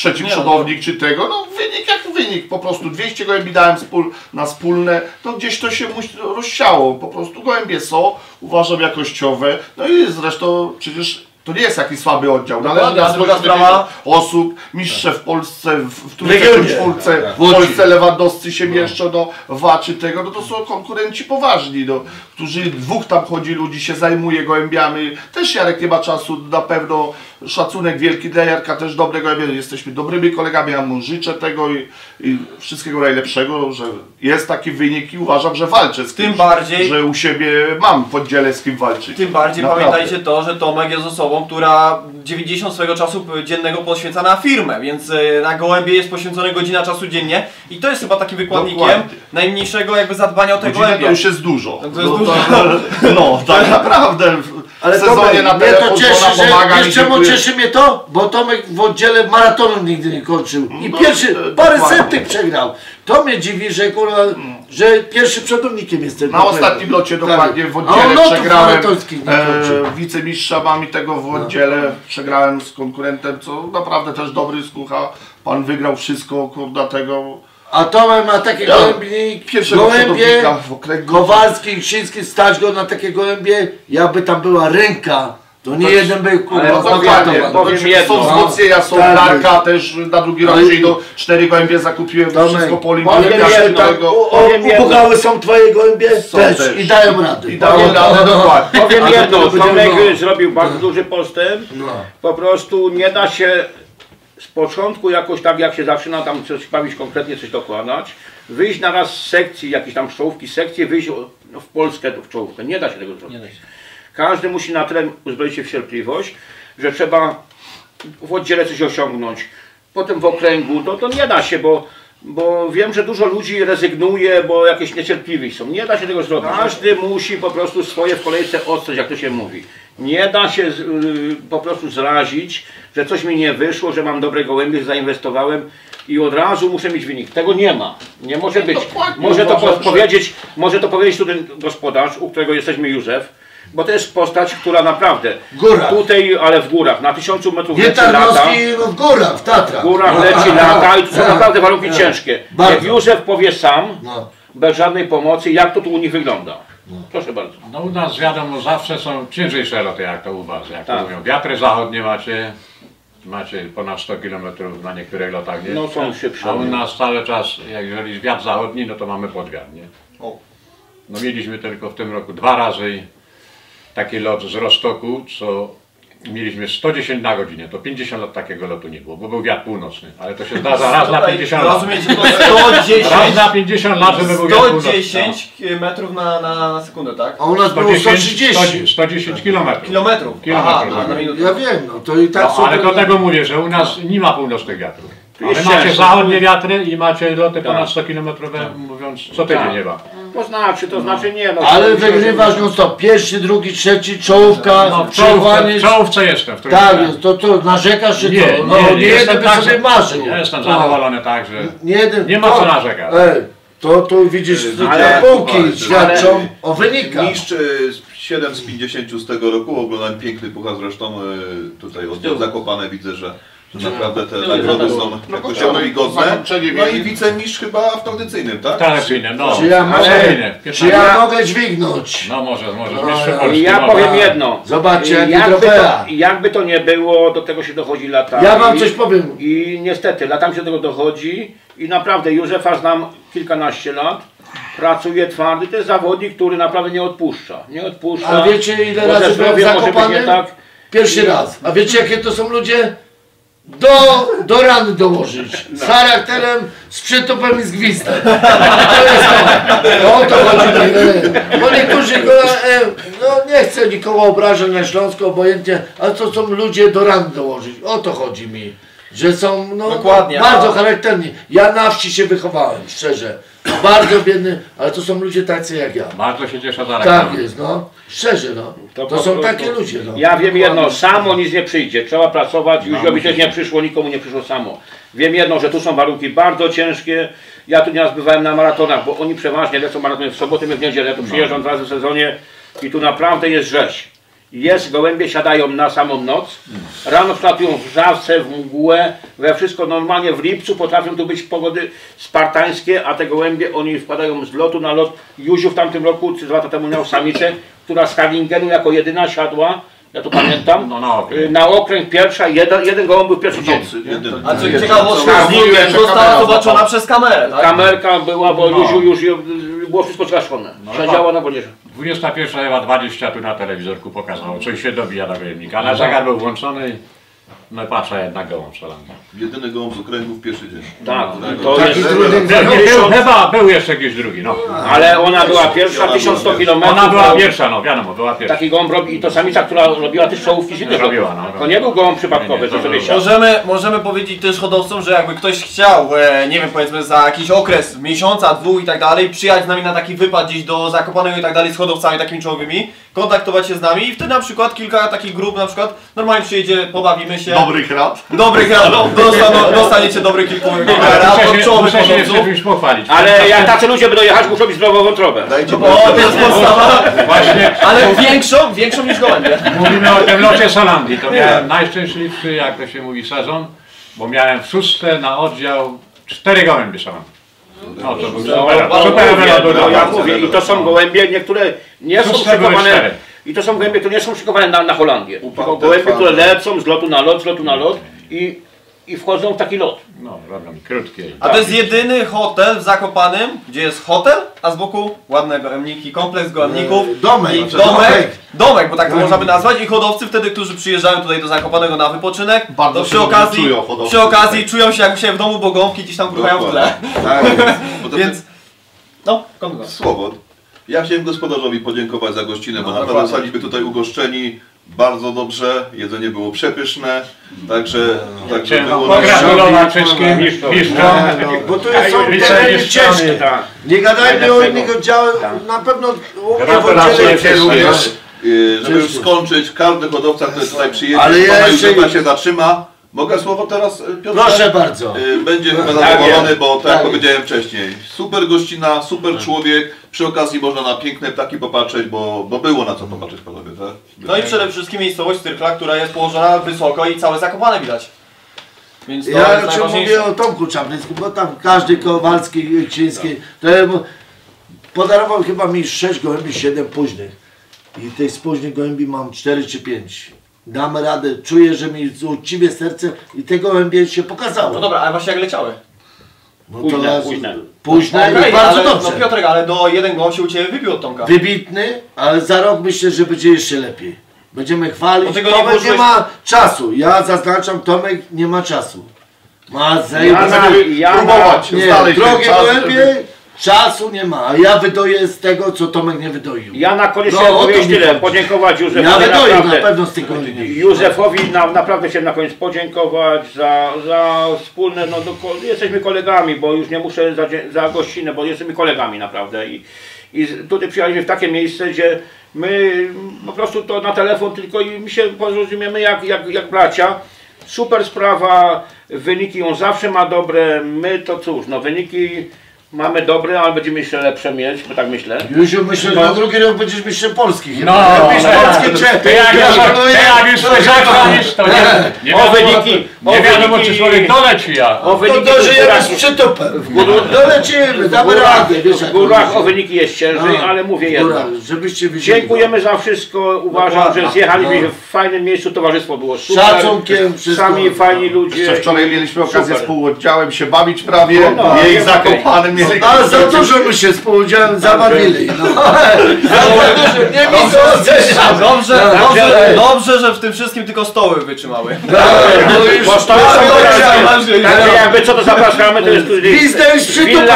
Speaker 8: trzeci
Speaker 4: Nie, no
Speaker 8: przodownik, czy tego, no wynik jak wynik, po prostu 200 gołębi dałem spól, na wspólne, no gdzieś to się musi, rozsiało, po prostu gołębie są, uważam jakościowe, no i zresztą przecież to nie jest jakiś słaby oddział, należy na
Speaker 4: druga
Speaker 8: 150
Speaker 4: sprawa-
Speaker 8: osób, mistrze w Polsce, w, w trójce,
Speaker 2: Regionie.
Speaker 8: czy czwórce, w Polsce Lewandowscy się mieszczą, no waczy tego, no to są konkurenci poważni, no, którzy dwóch tam chodzi ludzi, się zajmuje gołębiami, też Jarek nie ma czasu, na pewno szacunek wielki dla Jarka, też dobrego gołębia, jesteśmy dobrymi kolegami, ja mu życzę tego i, i wszystkiego najlepszego, że jest taki wynik i uważam, że walczę z
Speaker 4: Tym
Speaker 8: kimś,
Speaker 4: bardziej-
Speaker 8: że u siebie mam w oddziale z kim walczyć.
Speaker 4: Tym bardziej
Speaker 8: Naprawdę.
Speaker 4: pamiętajcie to, że Tomek jest osobą, która 90 swojego czasu dziennego poświęca na firmę, więc e, na gołębie jest poświęcone godzina czasu dziennie i to jest chyba takim wykładnikiem
Speaker 8: Dokładnie.
Speaker 4: najmniejszego jakby zadbania o te
Speaker 8: Godzinę
Speaker 4: gołębie.
Speaker 8: to już jest dużo.
Speaker 4: To jest
Speaker 8: no,
Speaker 4: dużo.
Speaker 8: To, no, tak naprawdę. W
Speaker 2: Ale
Speaker 8: sezonie
Speaker 2: Tomek,
Speaker 8: na
Speaker 2: mnie to cieszy,
Speaker 8: pomaga
Speaker 2: że wiesz czemu cieszy mnie to? Bo Tomek w oddziale maratonu nigdy nie kończył. I
Speaker 8: No,
Speaker 2: pierwszy,
Speaker 8: e,
Speaker 2: parę
Speaker 8: dokładnie.
Speaker 2: przegrał. To mnie dziwi, że kurwa, że pierwszy przodownikiem jestem.
Speaker 8: Na ostatnim locie dokładnie w
Speaker 2: Tak.
Speaker 8: Oddziale przegrałem.
Speaker 2: maratońskich nie kończył.
Speaker 8: E, wicemistrza mam i tego w oddziale. Przegrałem z konkurentem, co naprawdę też dobry skucha. Pan wygrał wszystko, kurde, tego.
Speaker 2: A Tomek ma takie
Speaker 8: Ja
Speaker 2: gołębie,
Speaker 8: okręgu.
Speaker 2: Kowalski, Ksiński, stać go na takie gołębie, jakby tam była ręka, to nie jeden by
Speaker 1: Ale
Speaker 2: kurwa
Speaker 1: powiem- powiem
Speaker 8: Znaczy,
Speaker 1: jedno.
Speaker 8: Są wzmocnienia, są
Speaker 2: Tak.
Speaker 8: Darka też na drugi rok przyjdą. Cztery gołębie zakupiłem,
Speaker 2: Tomek,
Speaker 8: wszystko po
Speaker 1: powiem
Speaker 8: olimpiadzie.
Speaker 1: jedno,
Speaker 8: tego.
Speaker 2: O, o,
Speaker 1: Powiem jedno.
Speaker 2: ubogały są twoje gołębie?
Speaker 8: Są
Speaker 2: też.
Speaker 8: też.
Speaker 2: I dają radę.
Speaker 8: I dało radę dokładnie.
Speaker 1: Powiem jedno, Tomek
Speaker 2: no.
Speaker 1: zrobił bardzo duży postęp.
Speaker 2: No.
Speaker 1: Po prostu nie da się z początku jakoś tak jak się zaczyna tam coś bawić konkretnie coś dokładać. Wyjść na raz z sekcji, jakiejś tam czołówki sekcji, wyjść no, w Polskę w czołówkę. Nie da się tego zrobić. Każdy musi na tyle uzbroić się w cierpliwość, że trzeba w oddziale coś osiągnąć. Potem w okręgu, to, to nie da się, bo Bo wiem, że dużo ludzi rezygnuje, bo jakieś niecierpliwi są. Nie da się tego zrobić. Każdy musi po prostu swoje w kolejce ostrzeć, jak to się mówi. Nie da się y, po prostu zrazić, że coś mi nie wyszło, że mam dobre gołębie, zainwestowałem i od razu muszę mieć wynik. Tego nie ma. Nie może być. Może to powiedzieć, może to powiedzieć tu ten gospodarz, u którego jesteśmy Józef, bo to jest postać, która naprawdę
Speaker 2: Górach.
Speaker 1: tutaj, ale w górach, na tysiącu metrów
Speaker 2: Nie
Speaker 1: leci lata.
Speaker 2: Tarnowski no w górach, w Tatrach.
Speaker 1: W górach leci lata i to są naprawdę warunki ciężkie.
Speaker 2: Bardzo.
Speaker 1: Jak Józef powie sam,
Speaker 2: No.
Speaker 1: bez żadnej pomocy, jak to tu u nich wygląda. Proszę bardzo.
Speaker 5: No u nas wiadomo zawsze są ciężejsze loty jak to u was. Jak
Speaker 1: Tak.
Speaker 5: to mówią, wiatry zachodnie macie, macie ponad 100 km na niektórych lotach, nie?
Speaker 1: No, są szybsze.
Speaker 5: A u nas cały czas, jak jeżeli jest wiatr zachodni, no to mamy podwiat, nie?
Speaker 4: O.
Speaker 5: No mieliśmy tylko w tym roku dwa razy taki lot z Rostoku, co mieliśmy 110 na godzinę. To 50 lat takiego lotu nie było, bo był wiatr północny. Ale to się zdarza raz na
Speaker 4: Tutaj
Speaker 5: 50 lat.
Speaker 4: Rozumiecie, to 110,
Speaker 5: Raz na 50 lat, żeby był wiatr północny.
Speaker 4: 110 metrów na, na, na sekundę, tak?
Speaker 2: A u nas było 130.
Speaker 5: 110, 110 kilometrów.
Speaker 4: Kilometrów.
Speaker 5: Kilometrów,
Speaker 4: Aha,
Speaker 5: tak.
Speaker 4: na minutę.
Speaker 2: Ja wiem, no to i tak
Speaker 5: No, ale do tego mówię, że u nas nie ma północnych wiatrów. Ale macie zachodnie wiatry i macie loty ponad
Speaker 1: Tak.
Speaker 5: 100 km, mówiąc co tydzień
Speaker 1: Tak.
Speaker 5: nie ma.
Speaker 1: To znaczy, to znaczy nie no.
Speaker 2: Ale wygrywasz no co, pierwszy, drugi, trzeci, czołówka,
Speaker 5: No, w czołówce, czołówce jestem. W
Speaker 2: Tak, jest, to, to narzekasz czy
Speaker 5: nie,
Speaker 2: co? No nie, jeden
Speaker 5: jestem
Speaker 2: by
Speaker 5: tak,
Speaker 2: sobie marzył.
Speaker 5: Ja jestem
Speaker 2: No.
Speaker 5: zadowolony tak, że
Speaker 2: Nie, jeden,
Speaker 5: Nie ma
Speaker 2: to-
Speaker 5: co narzekać.
Speaker 2: Ej, to tu widzisz,
Speaker 1: ale-
Speaker 2: te półki świadczą o wynikach.
Speaker 6: Mistrz y, z 7 z 50 z tego roku, oglądałem piękny puchar zresztą y, tutaj oddział Zakopane, widzę, że, że naprawdę te nagrody są jakościowo godne.
Speaker 8: zakończenie
Speaker 6: No i wicemistrz chyba w tradycyjnym, tak?
Speaker 5: tradycyjne, no.
Speaker 2: Czy ja mogę- Czy ja mogę dźwignąć?
Speaker 5: No może, może,
Speaker 2: No, ja-
Speaker 1: powiem jedno.
Speaker 2: Zobaczcie, jaki
Speaker 1: jakby to, jakby to nie było, do tego się dochodzi latami.
Speaker 2: Ja wam coś powiem.
Speaker 1: I niestety, latami się do tego dochodzi i naprawdę Józefa znam kilkanaście lat. Pracuje twardy, to jest zawodnik, który naprawdę nie odpuszcza. Nie odpuszcza.
Speaker 2: A wiecie ile razy byłem zakopany?
Speaker 1: tak.
Speaker 2: Pierwszy raz. A wiecie jakie to są ludzie? Do, do rany dołożyć. Z charakterem, z przytupem i z gwizdem. To jest to. No o to chodzi. e, Bo niektórzy go, e, no nie chcę nikogo obrażać na Śląsku, obojętnie, ale to są ludzie do rany dołożyć. O to chodzi mi. Że są no,
Speaker 4: Dokładnie,
Speaker 2: bardzo
Speaker 4: a-
Speaker 2: charakterni. Ja na wsi się wychowałem, szczerze. Bardzo biedny, ale to są ludzie tacy jak ja.
Speaker 5: Bardzo się cieszę za
Speaker 2: Tak
Speaker 5: reklamę.
Speaker 2: jest, no. Szczerze, no. To,
Speaker 1: po
Speaker 2: są
Speaker 1: prostu-
Speaker 2: takie ludzie, no.
Speaker 1: Ja wiem jedno, samo nic nie przyjdzie. Trzeba pracować,
Speaker 2: No,
Speaker 1: już Józiowi też nie przyszło, nikomu nie przyszło samo. Wiem jedno, że tu są warunki bardzo ciężkie. Ja tu nieraz bywałem na maratonach, bo oni przeważnie lecą maratony w sobotę i w niedzielę.
Speaker 2: No.
Speaker 1: Tu przyjeżdżam dwa razy w sezonie i tu naprawdę jest rzeź. Jest, gołębie siadają na samą noc, rano wstatują w żawce, w mgłę, we wszystko normalnie w lipcu potrafią tu być pogody spartańskie, a te gołębie oni wpadają z lotu na lot. Józiu w tamtym roku, czy dwa lata temu miał samicę, która z Harlingenu jako jedyna siadła, ja to pamiętam,
Speaker 5: No, na okręg.
Speaker 1: y, na okręg pierwsza, jeden, jeden gołąb był w pierwszy dzień.
Speaker 4: A co ciekawostka, została zobaczona przez kamerę, tak?
Speaker 1: Kamerka była, bo
Speaker 5: No.
Speaker 1: Józiu już y, było wszystko zgaszone.
Speaker 5: No,
Speaker 1: Siedziała
Speaker 5: tak.
Speaker 1: na wodzierze.
Speaker 5: 21 chyba 20 tu na telewizorku pokazało, coś się dobija do pojemnika, ale zegar był włączony, no i patrzę jednak gołąb.
Speaker 6: Jedyny gołąb z okręgu w pierwszy dzień.
Speaker 1: Tak,
Speaker 6: No,
Speaker 1: to
Speaker 2: Taki
Speaker 1: jest...
Speaker 2: trudny
Speaker 5: Był, chyba był jeszcze jakiś drugi, no.
Speaker 1: Ale ona była pierwsza,
Speaker 6: Ona
Speaker 1: 1100
Speaker 6: była
Speaker 1: km.
Speaker 5: Ona była pierwsza, no wiadomo, była pierwsza.
Speaker 1: Taki gołąb robi i to samica, która robiła też czołówki z innych
Speaker 5: Robiła, no,
Speaker 1: To nie był gołąb przypadkowy,
Speaker 5: to
Speaker 1: sobie siadł.
Speaker 4: Możemy, możemy powiedzieć też hodowcom, że jakby ktoś chciał, e, nie wiem, powiedzmy za jakiś okres, miesiąca, dwóch i tak dalej, przyjechać z nami na taki wypad gdzieś do Zakopanego i tak dalej z hodowcami takimi czołowymi, kontaktować się z nami i wtedy na przykład kilka takich grup na przykład normalnie przyjedzie, pobawimy się.
Speaker 8: Dobrych rad.
Speaker 4: Dobrych rad, dostaną, dostaniecie dobry kilku rad
Speaker 5: Muszę się, muszę się jeszcze
Speaker 4: hodowców.
Speaker 5: czymś pochwalić.
Speaker 1: Ale jak tacy ludzie będą jechać, muszą mieć zdrową wątrobę.
Speaker 6: Dajcie
Speaker 4: O, to jest podstawa,
Speaker 5: Właśnie
Speaker 4: ale większą, większą niż gołębie.
Speaker 5: mówimy o tym locie Salandii, to miałem najszczęśliwszy, jak to się mówi, sezon, bo miałem w szóstce na oddział cztery gołębie Salandii. No to był
Speaker 1: No, no, no, ja mówię, i to są gołębie, niektóre nie są szykowane, i to są gołębie, które nie są szykowane na, na Holandię, tylko gołębie, które
Speaker 6: twarde.
Speaker 1: lecą z lotu na lot, z lotu na lot i, i wchodzą w taki lot.
Speaker 5: No, robią krótkie.
Speaker 4: A to jest jedyny hotel w Zakopanym, gdzie jest hotel, a z boku ładne gołębniki, kompleks gołębników.
Speaker 2: E, domek.
Speaker 4: I
Speaker 2: Znaczy,
Speaker 4: domek,
Speaker 2: domek.
Speaker 4: domek, bo tak to można by nazwać. I hodowcy wtedy, którzy przyjeżdżają tutaj do Zakopanego na wypoczynek,
Speaker 8: Bardzo
Speaker 4: to przy okazji,
Speaker 8: czują hodowcy
Speaker 4: przy okazji
Speaker 8: tutaj.
Speaker 4: czują się jak u siebie w domu, bo gąbki gdzieś tam gruchają w tle.
Speaker 6: Tak
Speaker 4: Więc, no, kontynuuj.
Speaker 6: Słowo. Ja chciałem gospodarzowi podziękować za gościnę, bo naprawdę zostaliśmy tutaj ugoszczeni bardzo dobrze, jedzenie było przepyszne, także, także
Speaker 5: Chciałem
Speaker 6: było
Speaker 5: pogratulować wszystkim mistrzom.
Speaker 2: No, bo to jest, są tereny ciężkie.
Speaker 1: Tak.
Speaker 2: Nie gadajmy o innych oddziałach, na pewno
Speaker 5: Gratulacje
Speaker 2: oddziale również.
Speaker 6: Yy, żeby już skończyć, każdy hodowca, który tutaj przyjedzie,
Speaker 2: Ale
Speaker 6: Ale
Speaker 2: ja jeszcze-
Speaker 6: się zatrzyma. Mogę słowo teraz, y, Piotr?
Speaker 2: Proszę bardzo.
Speaker 6: Będzie chyba
Speaker 2: Tak
Speaker 6: zadowolony, bo tak
Speaker 2: Tak
Speaker 6: jak
Speaker 2: jest.
Speaker 6: powiedziałem wcześniej, super gościna, super człowiek. Przy okazji można na piękne ptaki popatrzeć, bo, bo było na co popatrzeć panowie, tak?
Speaker 4: No i przede wszystkim miejscowość Tyrkla, która jest położona wysoko i całe Zakopane widać. Więc to
Speaker 2: Ja
Speaker 4: jest
Speaker 2: mówię o Tomku Czaprycku, bo tam każdy Kowalski, Ksiński, to ja mu podarował chyba mi 6 gołębi, 7 późnych. I tych z późnych gołębi mam 4 czy 5. Damy radę, czuję, że mi uczciwie serce i te gołębie się pokazało.
Speaker 4: No dobra, ale właśnie jak leciały.
Speaker 2: No to
Speaker 1: Późne,
Speaker 2: raz-
Speaker 1: późne.
Speaker 2: Późne i bardzo
Speaker 4: ale,
Speaker 2: dobrze.
Speaker 4: No Piotrek, ale do jeden gol się u Ciebie wybił od Tomka.
Speaker 2: Wybitny, ale za rok myślę, że będzie jeszcze lepiej. Będziemy chwalić.
Speaker 4: Nie
Speaker 2: Tomek nie
Speaker 4: włożyłeś-
Speaker 2: ma czasu. Ja zaznaczam, Tomek nie ma czasu. Ma
Speaker 1: Ja
Speaker 2: zajebane.
Speaker 1: na, ja na,
Speaker 8: próbować.
Speaker 2: Nie, drogie gołębie, czasu nie ma, a ja wydoję z tego, co Tomek nie wydoił.
Speaker 1: ja na koniec
Speaker 2: No,
Speaker 1: chciałem powiedzieć tyle,
Speaker 2: chodzi.
Speaker 1: podziękować
Speaker 2: Ja
Speaker 1: Józefowi
Speaker 2: wydoję na
Speaker 1: naprawdę.
Speaker 2: pewno z tych gołębi.
Speaker 1: Józefowi na, naprawdę chciałem na koniec podziękować za, za wspólne, no do, jesteśmy kolegami, bo już nie muszę za, za gościnę, bo jesteśmy kolegami naprawdę i, i tutaj przyjechaliśmy w takie miejsce, gdzie my po prostu to na telefon tylko i my się porozumiemy jak, jak, jak bracia. Super sprawa, wyniki on zawsze ma dobre, my to cóż, no wyniki mamy dobre, ale będziemy jeszcze lepsze mieć, bo tak myślę.
Speaker 2: Józiu, myślę, że na drugi rok będziesz mistrzem Polski. chyba.
Speaker 5: No,
Speaker 2: Mistrz
Speaker 5: no,
Speaker 2: Polski, czy...
Speaker 5: Ty jak już, już to to nie, nie
Speaker 1: O
Speaker 5: wiadomo,
Speaker 1: wyniki,
Speaker 5: nie wiadomo czy człowiek doleci ja.
Speaker 1: O
Speaker 2: To
Speaker 1: wyniki
Speaker 2: dożyjemy z
Speaker 1: w
Speaker 2: przytupem. Dolecimy,
Speaker 1: w
Speaker 2: damy
Speaker 1: górach,
Speaker 2: radę.
Speaker 1: W górach
Speaker 2: to
Speaker 1: o wyniki jest ciężej,
Speaker 2: No,
Speaker 1: ale mówię jedno. Dziękujemy za wszystko. Uważam, że zjechaliśmy
Speaker 2: No.
Speaker 1: w fajnym miejscu, towarzystwo było super.
Speaker 2: Szacunkiem.
Speaker 1: Sami fajni ludzie.
Speaker 8: Jeszcze wczoraj mieliśmy okazję z półoddziałem się bawić prawie,
Speaker 1: No, no,
Speaker 8: jej zakopanym mieli.
Speaker 2: A za dużo my się współudziałem zabawili. No. nie mi to zeszła.
Speaker 4: Dobrze,
Speaker 2: No,
Speaker 4: dobrze, dobrze, że w tym wszystkim tylko stoły wytrzymały.
Speaker 2: No już
Speaker 1: Bo stoły są
Speaker 2: bardzo
Speaker 1: teraz-
Speaker 2: dobrze.
Speaker 1: Także jakby co to zapraszamy, to jest tu
Speaker 2: Gwizdem z przytupem.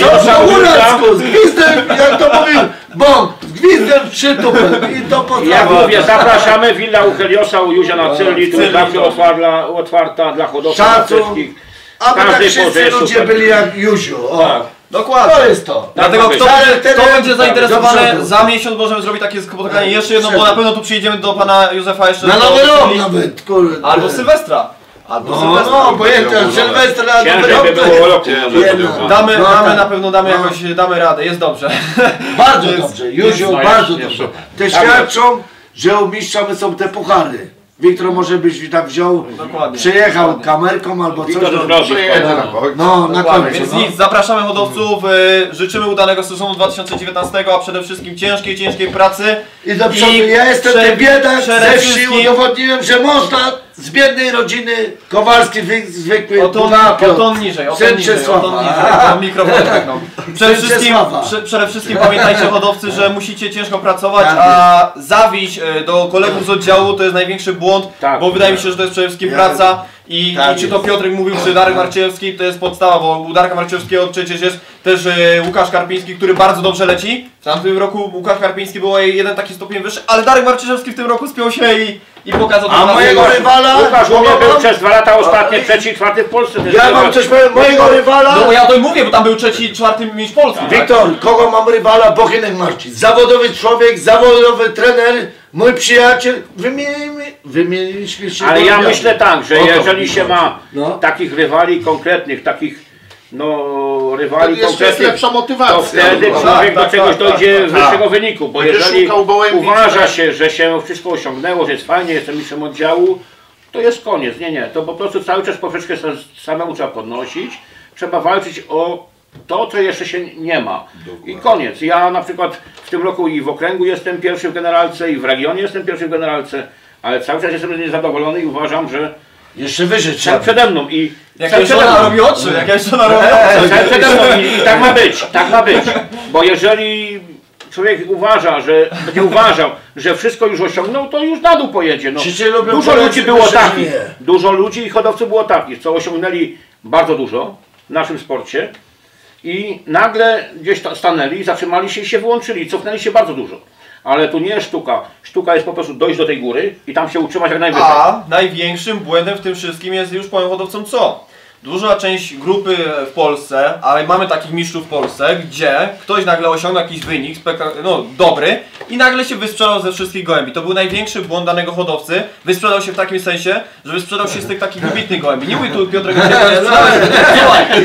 Speaker 2: Co? Z gwizdem, jak to mówił Bąk, z gwizdem przytupem. I to
Speaker 1: Jak
Speaker 2: potrafię.
Speaker 1: mówię, zapraszamy Willa u Heliosa, u Józia na Cyli, tu jest zawsze otwarta, otwarta dla hodowców wszystkich.
Speaker 2: Aby tak wszyscy ludzie
Speaker 1: super.
Speaker 2: byli jak Józiu. O.
Speaker 1: Tak.
Speaker 4: Dokładnie.
Speaker 2: To jest to.
Speaker 4: Dlatego
Speaker 1: Tak
Speaker 4: kto,
Speaker 1: być.
Speaker 4: będzie,
Speaker 2: Ale
Speaker 4: kto
Speaker 2: ten-
Speaker 4: będzie zainteresowany,
Speaker 2: przodu.
Speaker 4: za miesiąc możemy zrobić takie spotkanie jeszcze jedno, bo na pewno tu przyjedziemy do pana Józefa jeszcze
Speaker 2: Na
Speaker 4: do-
Speaker 2: nowy rok nawet, kurde.
Speaker 4: Albo Sylwestra. Albo
Speaker 2: No,
Speaker 4: Sylwestra.
Speaker 2: no, bo jest Sylwestra, na nowy
Speaker 1: Ciężej
Speaker 2: rok.
Speaker 1: by
Speaker 2: to
Speaker 1: było
Speaker 2: jest-
Speaker 1: roku.
Speaker 2: Jedna.
Speaker 4: Damy,
Speaker 2: No
Speaker 4: damy
Speaker 2: tak.
Speaker 4: na pewno, damy
Speaker 2: No.
Speaker 4: jakoś, damy radę, jest dobrze.
Speaker 2: Bardzo dobrze, Józiu, bardzo dobrze. Te
Speaker 1: Tak
Speaker 2: świadczą, że u mistrza my są te puchary. Wiktor może byś tam wziął,
Speaker 4: Dokładnie.
Speaker 2: przyjechał
Speaker 4: Dokładnie.
Speaker 2: kamerką albo coś.
Speaker 1: Wiktor
Speaker 8: na kogoś.
Speaker 2: No, na końcu.
Speaker 4: Więc
Speaker 2: no.
Speaker 4: nic, zapraszamy hodowców, y, życzymy udanego sezonu 2019, a przede wszystkim ciężkiej, ciężkiej pracy.
Speaker 2: I do przodu,
Speaker 4: I
Speaker 2: ja jestem ten biedak ze wsi, udowodniłem, że można z biednej rodziny, Kowalski wy- zwykły
Speaker 4: O ton, o
Speaker 2: Bunapiot,
Speaker 4: ton niżej, o ton niżej, o ton niżej, o mikrofon pęknął. Przede wszystkim, prze, przede wszystkim pamiętajcie hodowcy, że musicie ciężko pracować,
Speaker 2: Tak
Speaker 4: a zawieść e, do kolegów z oddziału to jest największy błąd,
Speaker 1: Tak.
Speaker 4: bo wydaje mi się, że to jest przede wszystkim praca i,
Speaker 2: Tak
Speaker 4: i czy to. Piotrek mówił, czy Darek Marciewski, to jest podstawa, bo u Darka Marciewskiego przecież jest też e, Łukasz Karpiński, który bardzo dobrze leci. W tamtym roku Łukasz Karpiński był jeden taki stopień wyższy, ale Darek Marciewski w tym roku spiął się i, i pokazał
Speaker 2: A mojego rywala,
Speaker 1: Łukasz
Speaker 2: mogę
Speaker 1: był
Speaker 2: wam-
Speaker 1: przez dwa lata ostatnie, trzeci, czwarty w Polsce.
Speaker 2: Ja wam coś powiem, mojego rywala,
Speaker 4: No bo ja to mówię, bo tam był trzeci, czwarty mistrz Polski. tak?
Speaker 2: Wiktor, kogo mam rywala? Bochenek Marcin. Zawodowy człowiek, zawodowy trener, mój przyjaciel. Wymieniliśmy, wymieniliśmy się.
Speaker 1: Ale ja myślę tak, że jeżeli się
Speaker 2: chodzi.
Speaker 1: ma
Speaker 2: No.
Speaker 1: takich rywali konkretnych, takich no rywali
Speaker 8: Wtedy
Speaker 1: konkretnych,
Speaker 8: lepsza motywacja.
Speaker 1: to wtedy
Speaker 8: Tak,
Speaker 1: człowiek do
Speaker 4: tak,
Speaker 1: czegoś
Speaker 4: tak,
Speaker 1: dojdzie
Speaker 4: tak,
Speaker 1: wyższego wyniku, bo jeżeli uważa się, że się wszystko osiągnęło, że jest fajnie, jestem mistrzem oddziału, to jest koniec. Nie, nie, to po prostu cały czas poprzeczkę sa- samemu trzeba podnosić, trzeba walczyć o to, co jeszcze się nie ma. I koniec. Ja na przykład w tym roku i w okręgu jestem pierwszy w generalce i w regionie jestem pierwszy w generalce, ale cały czas jestem niezadowolony i uważam, że
Speaker 2: Jeszcze wyżej trzeba.
Speaker 1: przede mną i
Speaker 4: Jak jeszcze
Speaker 1: przede
Speaker 4: ona
Speaker 1: mną.
Speaker 4: robi oczy, jak jeszcze ona robi oczy.
Speaker 1: Cel przede mną i, i tak ma być, tak ma być. Bo jeżeli człowiek uważa, że będzie uważał, że wszystko już osiągnął, to już na dół pojedzie. No, dużo ludzi było takich, dużo ludzi i hodowców było takich, co osiągnęli bardzo dużo w naszym sporcie i nagle gdzieś stanęli, zatrzymali się i się wyłączyli, cofnęli się bardzo dużo. Ale tu nie jest sztuka. Sztuka jest po prostu dojść do tej góry i tam się utrzymać jak najwyżej.
Speaker 4: A największym błędem w tym wszystkim jest już powiem hodowcom co? Duża część grupy w Polsce, ale mamy takich mistrzów w Polsce, gdzie ktoś nagle osiągnął jakiś wynik, no dobry i nagle się wysprzedał ze wszystkich gołębi. To był największy błąd danego hodowcy. Wysprzedał się w takim sensie, że wysprzedał się z tych takich wybitnych gołębi. Nie mówię tu Piotrek. Słuchaj,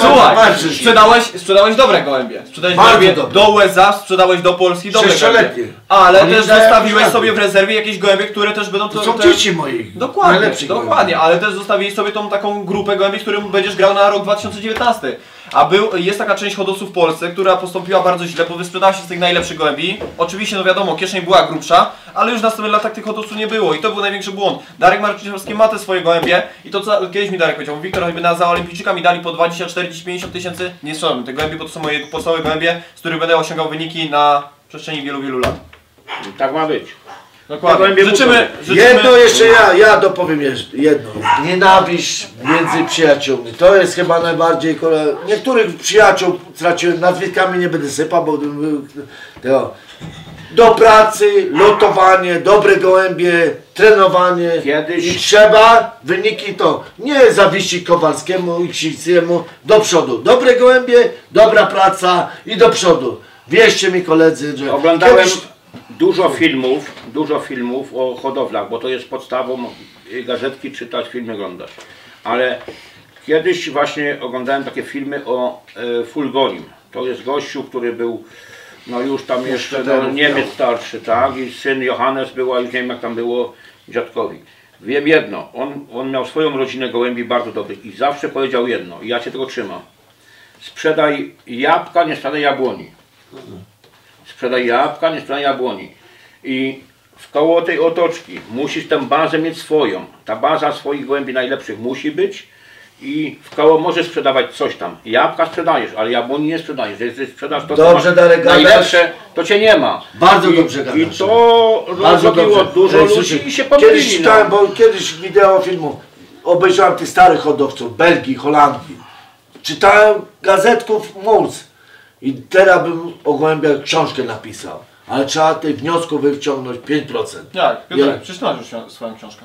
Speaker 4: słuchaj, sprzedałeś, sprzedałeś dobre gołębie. Sprzedałeś gołębie do USA, sprzedałeś do Polski dobre gołębie. Ale też zostawiłeś sobie w rezerwie jakieś gołębie, które też będą
Speaker 2: To są dzieci moich.
Speaker 4: Dokładnie, dokładnie, ale też zostawiłeś sobie tą taką grupę gołębi, z którym będziesz grał na rok 2019. A był, jest taka część hodowców w Polsce, która postąpiła bardzo źle, bo wysprzedała się z tych najlepszych gołębi. Oczywiście, no wiadomo, kieszeń była grubsza, ale już w następnych latach tych hodowców nie było i to był największy błąd. Darek Marcinowski ma te swoje gołębie i to co kiedyś mi Darek powiedział, Wiktor, choćby na za olimpijczyka mi dali po 20, 40, 50 tysięcy, nie sprzedam te gołębie, bo to są moje podstawowe gołębie, z których będę osiągał wyniki na przestrzeni wielu, wielu lat.
Speaker 1: Tak ma być.
Speaker 4: Dokładnie. Życzymy, życzymy...
Speaker 2: Jedno jeszcze ja, ja dopowiem jeszcze jedno. Nienawiść między przyjaciółmi. To jest chyba najbardziej. kole- Niektórych przyjaciół straciłem, nazwiskami nie będę sypał, bo tego. Do pracy, lotowanie, dobre gołębie, trenowanie.
Speaker 1: Kiedyś-
Speaker 2: I trzeba wyniki to nie zawiści Kowalskiemu i Ksiciemu do przodu. Dobre gołębie, dobra praca i do przodu. Wierzcie mi koledzy, że
Speaker 1: Oglądałem
Speaker 2: kiedyś-
Speaker 1: dużo filmów, dużo filmów o hodowlach, bo to jest podstawą gazetki czytać, filmy oglądać. Ale kiedyś właśnie oglądałem takie filmy o e, Fulgonim. To jest gościu, który był no już tam jeszcze no, Niemiec starszy, tak? I syn Johannes był, a już nie wiem jak tam było dziadkowi. Wiem jedno, on, on miał swoją rodzinę gołębi bardzo dobrych i zawsze powiedział jedno, i ja się tego trzymam. Sprzedaj jabłka, nie sprzedaj jabłoni. Sprzedaj jabłka, nie sprzedaj jabłoni. I w koło tej otoczki musisz tę bazę mieć swoją. Ta baza swoich gołębi najlepszych musi być i w koło możesz sprzedawać coś tam. Jabłka sprzedajesz, ale jabłoni nie sprzedajesz. Jeżeli sprzedasz to, co
Speaker 2: Dobrze,
Speaker 1: masz
Speaker 2: Darek,
Speaker 1: najlepsze, to cię nie ma.
Speaker 2: Bardzo
Speaker 1: I,
Speaker 2: dobrze
Speaker 1: I
Speaker 2: gadasz.
Speaker 1: to
Speaker 2: Bardzo
Speaker 1: rozrobiło
Speaker 2: dobrze.
Speaker 1: dużo
Speaker 2: Ej,
Speaker 1: ludzi i się
Speaker 2: Kiedyś
Speaker 1: pomylili.
Speaker 2: czytałem,
Speaker 1: No.
Speaker 2: bo kiedyś wideo filmu obejrzałem tych starych hodowców, Belgii, Holandii. Czytałem gazetków Mulz i teraz bym o gołębiach książkę napisał. Ale trzeba tych wniosków wyciągnąć 5%.
Speaker 4: Jak? Piotrek,
Speaker 2: Ja-
Speaker 4: masz już swoją książkę.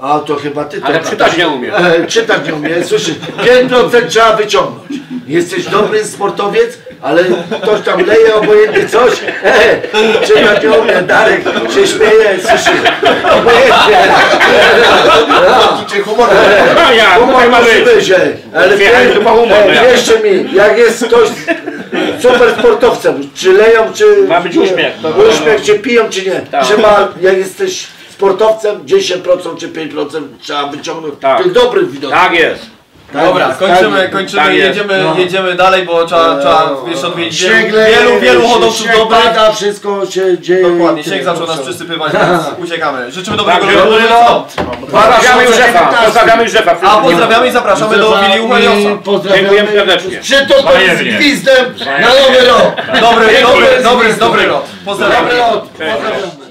Speaker 2: A to chyba ty to
Speaker 1: Ale
Speaker 2: tak-
Speaker 1: czytać nie umiem.
Speaker 2: E, czytać nie umie, słyszy, 5% trzeba wyciągnąć. Jesteś dobry sportowiec, ale ktoś tam leje obojętnie coś, e, czytać nie umie, Darek się śmieje, słyszy, obojętnie.
Speaker 8: Cię humor.
Speaker 1: Ja,
Speaker 2: Humor musi
Speaker 1: być.
Speaker 2: ale
Speaker 1: no
Speaker 2: wierzcie mi, jak jest ktoś super sportowcem, czy leją, czy...
Speaker 1: Ma być uśmiech, to-
Speaker 2: Uśmiech, czy piją, czy nie.
Speaker 1: Tak.
Speaker 2: Trzeba, jak jesteś sportowcem, 10% czy 5% trzeba wyciągnąć
Speaker 1: Tak.
Speaker 2: tych dobrych widoków.
Speaker 1: Tak jest.
Speaker 2: Tak
Speaker 4: Dobra,
Speaker 2: jest,
Speaker 4: kończymy,
Speaker 2: tak
Speaker 4: kończymy,
Speaker 1: tak jest.
Speaker 4: jedziemy,
Speaker 2: No.
Speaker 4: jedziemy dalej, bo trzeba, trzeba jeszcze odwiedzić
Speaker 2: leje,
Speaker 4: wielu, wielu hodowców dobrych.
Speaker 2: pada, wszystko się dzieje.
Speaker 4: Dokładnie, śnieg zaczął nas przysypywać, więc uciekamy. Życzymy dobrego lotu.
Speaker 1: dobry lot. Pozdrawiamy Józefa. Pozdrawiamy Józefa.
Speaker 4: A pozdrawiamy i zapraszamy do
Speaker 2: Józefa
Speaker 4: Willi
Speaker 2: i
Speaker 4: Ucheliosa.
Speaker 2: Pozdrawiamy.
Speaker 1: Dziękujemy serdecznie.
Speaker 2: Przytupem z
Speaker 5: Wzajemnie.
Speaker 2: gwizdem na nowy rok.
Speaker 4: Dobry, dobry,
Speaker 2: z
Speaker 4: dobry, dobry lot. Pozdrawiamy.
Speaker 2: Dobry lot. Pozdrawiamy.